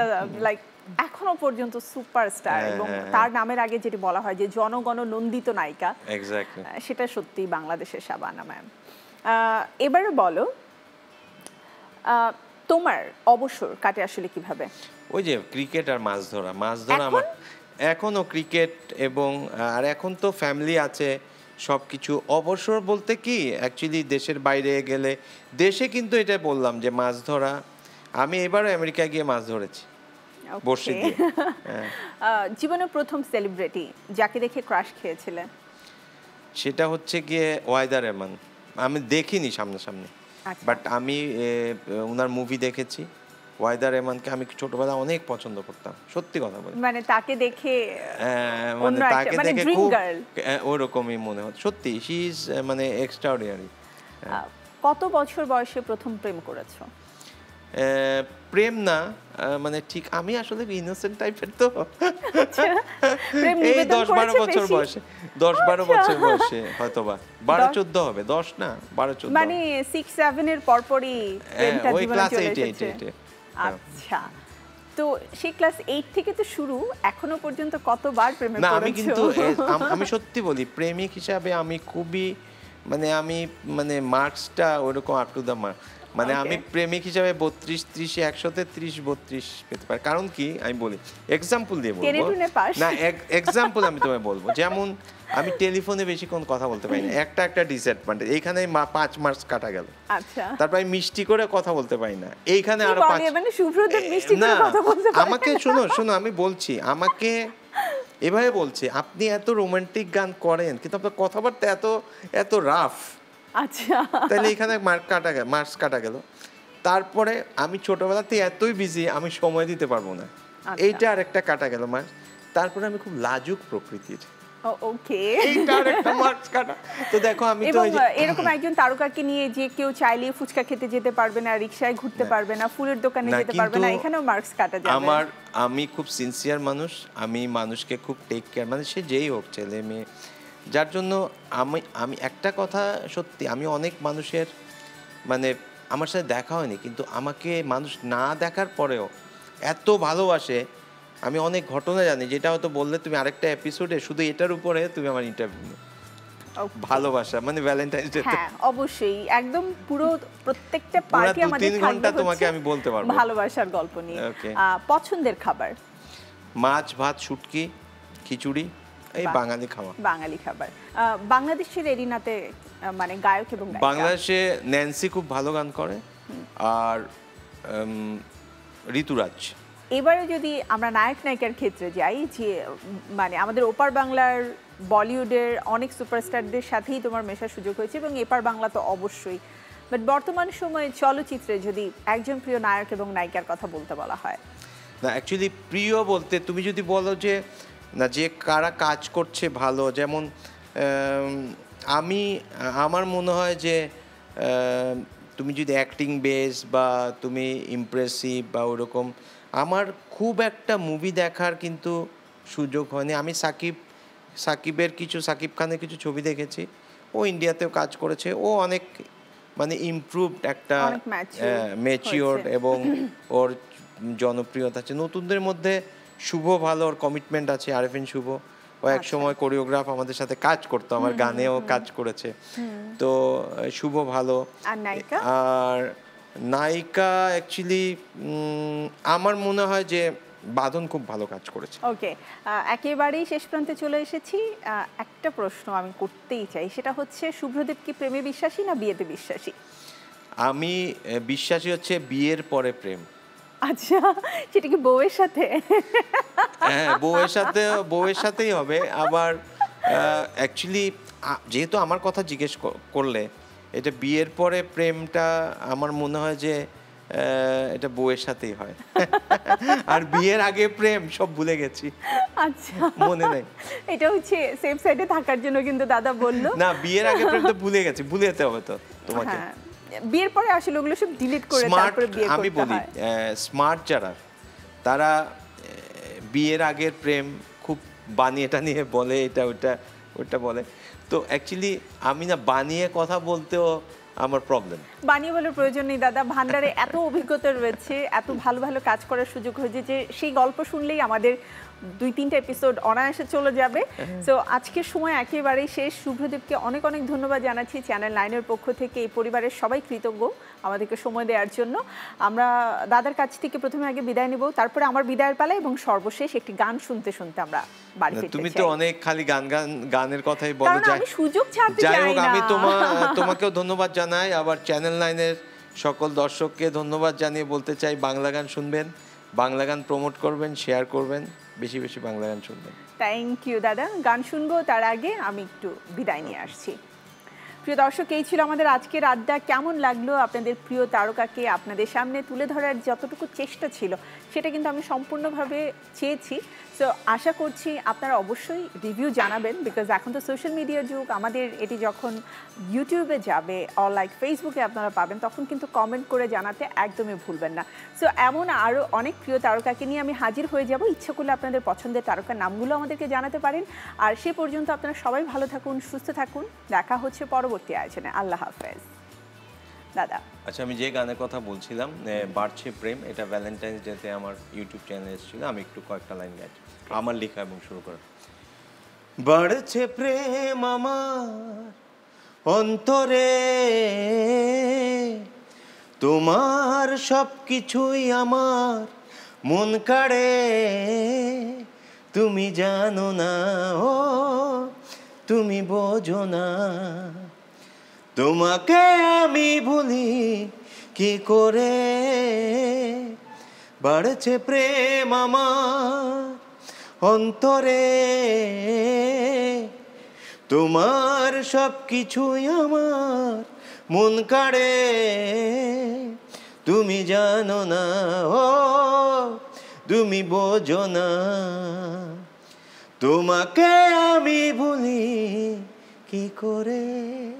লাইক এখনও পর্যন্ত সুপারস্টার হ্যাঁ, এবং হ্যাঁ, তার নামের আগে যেটি বলা হয় যে জনগণ নন্দিত নায়িকা সেটা সত্যি বাংলাদেশের শাবানা ম্যাম এবারে বলো তোমার অবসর কাটে আসলে কীভাবে? ওই যে ক্রিকেট আর মাছ ধরা মাছ ধরা আমার এখনও ক্রিকেট এবং আর এখন তো ফ্যামিলি আছে। সব কিছু অবসর বলতে কি? অ্যাকচুয়ালি দেশের বাইরে গেলে দেশে কিন্তু এটা বললাম যে মাছ ধরা আমি এবারও আমেরিকা গিয়ে মাছ ধরেছি। বসে. দিয়ে। হ্যাঁ। জীবনের প্রথম সেলিব্রিটি যাকে দেখে ক্রাশ খেয়েছিলেন? সেটা হচ্ছে গিয়ে ওয়াইদার রহমান। আমি দেখিনি সামনাসামনি। আচ্ছা। বাট আমি ওনার মুভি দেখেছি। ওয়াইদার রহমানকে আমি ছোটবেলা অনেক পছন্দ করতাম সত্যি কথা বলি। মানে তাকে দেখে হ্যাঁ, মানে তাকে মানে দেখে খুব হ্যাঁ, ওরকমই মনে হয় সত্যি শি ইজ মানে এক্সট্রাঅর্ডিনারি কত বছর বয়সে প্রথম প্রেম করেছ? প্রেম না মানে ঠিক আমি আসলে ইনোসেন্ট টাইপের তো। প্রেম এই দশ বারো বছর বয়সে দশ বারো আচ্ছা। বছর বয়সে হয়তোবা। বারো চোদ্দ হবে দশ না বারো চোদ্দ। মানে সিক্স সেভেন এর পরপরই হ্যাঁ, ওই ক্লাস এইট এইট এইটে আচ্ছা। তো সেই ক্লাস এইট থেকে তো শুরু এখনও পর্যন্ত কতবার প্রেমে না আমি কিন্তু আমি সত্যি বলি প্রেমিক হিসাবে আমি খুবই মানে আমি মানে মার্কসটা ওরকম আপ টু দা মার্ক মানে আমি প্রেমিক হিসাবে বত্রিশ ত্রিশে একশোতে ত্রিশ বত্রিশ পেতে পারি। কারণ কি? আমি বলি এক্সাম্পল দিয়ে বলব। না এক্সাম্পল আমি তোমায় বলব। যেমন আমি টেলিফোনে বেশিক্ষণ কথা বলতে পারি না। একটা একটা ডিসঅ্যাডভান্টেজ এইখানে মা- পাঁচ মার্কস কাটা গেল। আচ্ছা। তারপর আমি মিষ্টি করে কথা বলতে পারি না। এইখানে আরও পাঁচ মানে সুব্রত মিষ্টি করে না কথা বলতে পারে আমাকে শোনো শোনো আমি বলছি আমাকে এভাবে বলছে আপনি এত রোমান্টিক গান করেন কিন্তু আপনার কথাবার্তা এত এত রাফ আচ্ছা। তাহলে এখানে মার্ক কাটা গেল মার্কস কাটা গেল। তারপরে আমি ছোটবেলাতে এতই বিজি আমি সময় দিতে পারব না। আচ্ছা। এইটা আর একটা কাটা গেল মার্কস। তারপরে আমি খুব লাজুক প্রকৃতির। ওকে। তো দেখো আমি তো এরকম একজন তারকাকে নিয়ে যে কেউ চাইলে ফুচকা খেতে যেতে পারবে না রিকশায় ঘুরতে পারবে না ফুলের দোকানে যেতে পারবে না এখানেও মার্কস কাটা যাবে। আমার আমি খুব সিনসিয়ার মানুষ। আমি মানুষকে খুব টেক কেয়ার মানে সে যেই হোক ছেলে মেয়ে যার জন্য আমি আমি একটা কথা সত্যি আমি অনেক মানুষের মানে আমার সাথে দেখা হয়নি কিন্তু আমাকে মানুষ না দেখার পরেও এত ভালোবাসে আমি অনেক ঘটনা জানি যেটা হয়তো বললে তুমি আরেকটা এপিসোডে শুধু এটার উপরে তুমি আমার ইন্টারভিউ. ভালোবাসা মানে ভ্যালেন্টাইন্স ডে হ্যাঁ অবশ্যই একদম পুরো প্রত্যেকটা পার্টি আমাদের তিন ঘণ্টা তোমাকে আমি বলতে পারব। ভালোবাসার গল্প নিয়ে. পছন্দের খাবার মাছ ভাত শুটকি খিচুড়ি এই বাঙালি খাওয়া। বাঙালি খাবার। বাংলাদেশের এরিনাতে মানে গায়ক এবং বাংলাদেশে ন্যান্সি খুব ভালো গান করে আর ঋতুরাজ। এবারে যদি আমরা নায়ক নায়িকার ক্ষেত্রে যাই যে মানে আমাদের ওপার বাংলার বলিউডের অনেক সুপারস্টারদের সাথেই তোমার মেশার সুযোগ হয়েছে এবং এপার বাংলা তো অবশ্যই। বাট বর্তমান সময়ে চলচ্চিত্রে যদি একজন প্রিয় নায়ক এবং নায়িকার কথা বলতে বলা হয়? না অ্যাকচুয়ালি প্রিয় বলতে তুমি যদি বলো যে না যে কারা কাজ করছে ভালো যেমন আমি আমার মনে হয় যে তুমি যদি অ্যাক্টিং বেস বা তুমি ইমপ্রেসিভ বা ওরকম আমার খুব একটা মুভি দেখার কিন্তু সুযোগ হয়নি। আমি সাকিব সাকিবের কিছু সাকিব খানের কিছু ছবি দেখেছি। ও ইন্ডিয়াতেও কাজ করেছে। ও অনেক মানে ইমপ্রুভড একটা ম্যাচিওর এবং ওর জনপ্রিয়তা আছে। নতুনদের মধ্যে শুভ ভালো ওর কমিটমেন্ট আছে আরেফিন শুভ। ও এক আচ্ছা। সময় কোরিওগ্রাফ আমাদের সাথে কাজ করতো আমার গানেও কাজ করেছে। তো শুভ ভালো। আর নায়িকা? আর নায়িকা অ্যাকচুয়ালি আমার মনে হয় যে বাঁধন খুব ভালো কাজ করেছে। ওকে একেবারেই শেষ প্রান্তে চলে এসেছি। একটা প্রশ্ন আমি করতেই চাই সেটা হচ্ছে শুভ্রদেব কি প্রেমে বিশ্বাসী না বিয়েতে বিশ্বাসী? আমি বিশ্বাসী হচ্ছে বিয়ের পরে প্রেম। আচ্ছা সেটা কি বউয়ের সাথে? হ্যাঁ বউয়ের সাথে বউয়ের সাথেই হবে। আবার অ্যাকচুয়ালি যেহেতু আমার কথা জিজ্ঞেস করলে এটা বিয়ের পরে প্রেমটা আমার মনে হয় যে এটা বউয়ের সাথেই হয়। আর বিয়ের আগে প্রেম সব ভুলে গেছি। আচ্ছা। মনে নেই। এটা হচ্ছে সেফ সাইডে থাকার জন্য কিন্তু দাদা বলল। না বিয়ের আগে প্রেম তো ভুলে গেছি ভুলে যেতে হবে তো তোমাকে। হ্যাঁ। বিয়ের পরে আসলে ওগুলো সব ডিলিট করে তারপরে বিয়ে আমি করতে বলি স্মার্ট যারা তারা বিয়ের আগের প্রেম খুব বানিয়ে টানিয়ে বলে এটা ওটা ওটা বলে। তো অ্যাকচুয়ালি আমি না বানিয়ে কথা বলতেও আমার প্রবলেম বানিয়ে বলার প্রয়োজন নেই দাদা। ভান্ডারে এত অভিজ্ঞতা রয়েছে এত ভালো ভালো কাজ করার সুযোগ হয়েছে যে সেই গল্প শুনলেই আমাদের দুই তিনটা এপিসোড অনায়াসে চলে যাবে। তো আজকের সময় একেবারেই শেষ। শুভ্রদেবকে অনেক অনেক ধন্যবাদ জানাচ্ছি চ্যানেল নাইনের পক্ষ থেকে। এই পরিবারের সবাই কৃতজ্ঞ আমাদেরকে সময় দেওয়ার জন্য। আমরা দাদার কাছ থেকে প্রথমে আগে বিদায় নেব তারপরে আমার বিদায়ের পালা এবং সর্বশেষ একটি গান শুনতে শুনতে আমরা বাড়ি ফিরতে তুমি তো অনেক খালি গান গান গানের কথাই বলো যাই আমি সুযোগ ছাড়তে যাই চাই হোক না। আমি তোমার তোমাকেও ধন্যবাদ জানাই। আবার চ্যানেল নাইনের সকল দর্শককে ধন্যবাদ জানিয়ে বলতে চাই বাংলা গান শুনবেন বাংলা গান প্রমোট করবেন শেয়ার করবেন। বেশি বেশি বাংলা গান শুনবেন। থ্যাংক ইউ দাদা। গান শুনব তার আগে আমি একটু বিদায় নিয়ে আসছি। প্রিয় দর্শক এই ছিল আমাদের আজকের আড্ডা। কেমন লাগল আপনাদের প্রিয় তারকাকে আপনাদের সামনে তুলে ধরার যতটুকু চেষ্টা ছিল সেটা কিন্তু আমি সম্পূর্ণভাবে চেয়েছি। সো আশা করছি আপনারা অবশ্যই রিভিউ জানাবেন বিকজ এখন তো সোশ্যাল মিডিয়ার যুগ, আমাদের এটি যখন ইউটিউবে যাবে অর লাইক ফেসবুকে আপনারা পাবেন, তখন কিন্তু কমেন্ট করে জানাতে একদমই ভুলবেন না। সো এমন আরও অনেক প্রিয় তারকাকে নিয়ে আমি হাজির হয়ে যাব। ইচ্ছা করলে আপনাদের পছন্দের তারকার নামগুলো আমাদেরকে জানাতে পারেন। আর সে পর্যন্ত আপনারা সবাই ভালো থাকুন, সুস্থ থাকুন। দেখা হচ্ছে পরবর্তী আয়োজনে। আল্লাহ হাফেজ। দাদা। আচ্ছা আমি যে গানের কথা বলছিলাম বাড়ছে প্রেম, এটা ভ্যালেন্টাইন্স ডেতে আমার ইউটিউব চ্যানেলে এসেছিল, আমি একটু কয়েকটা লাইন গাইছি আমার লেখা এবং শুরু করা। বাড়ছে প্রেম আমার অন্তরে, তোমার সব কিছুই আমার মন কাড়ে, তুমি জানো না, ও, তুমি বোঝো না। তোমাকে আমি ভুলি কি করে? বাড়ছে প্রেম আমার অন্তরে। তোমার সব কিছুই আমার মন কাড়ে। তুমি জানো না, ও, তুমি বোঝো না। তোমাকে আমি ভুলি কি করে?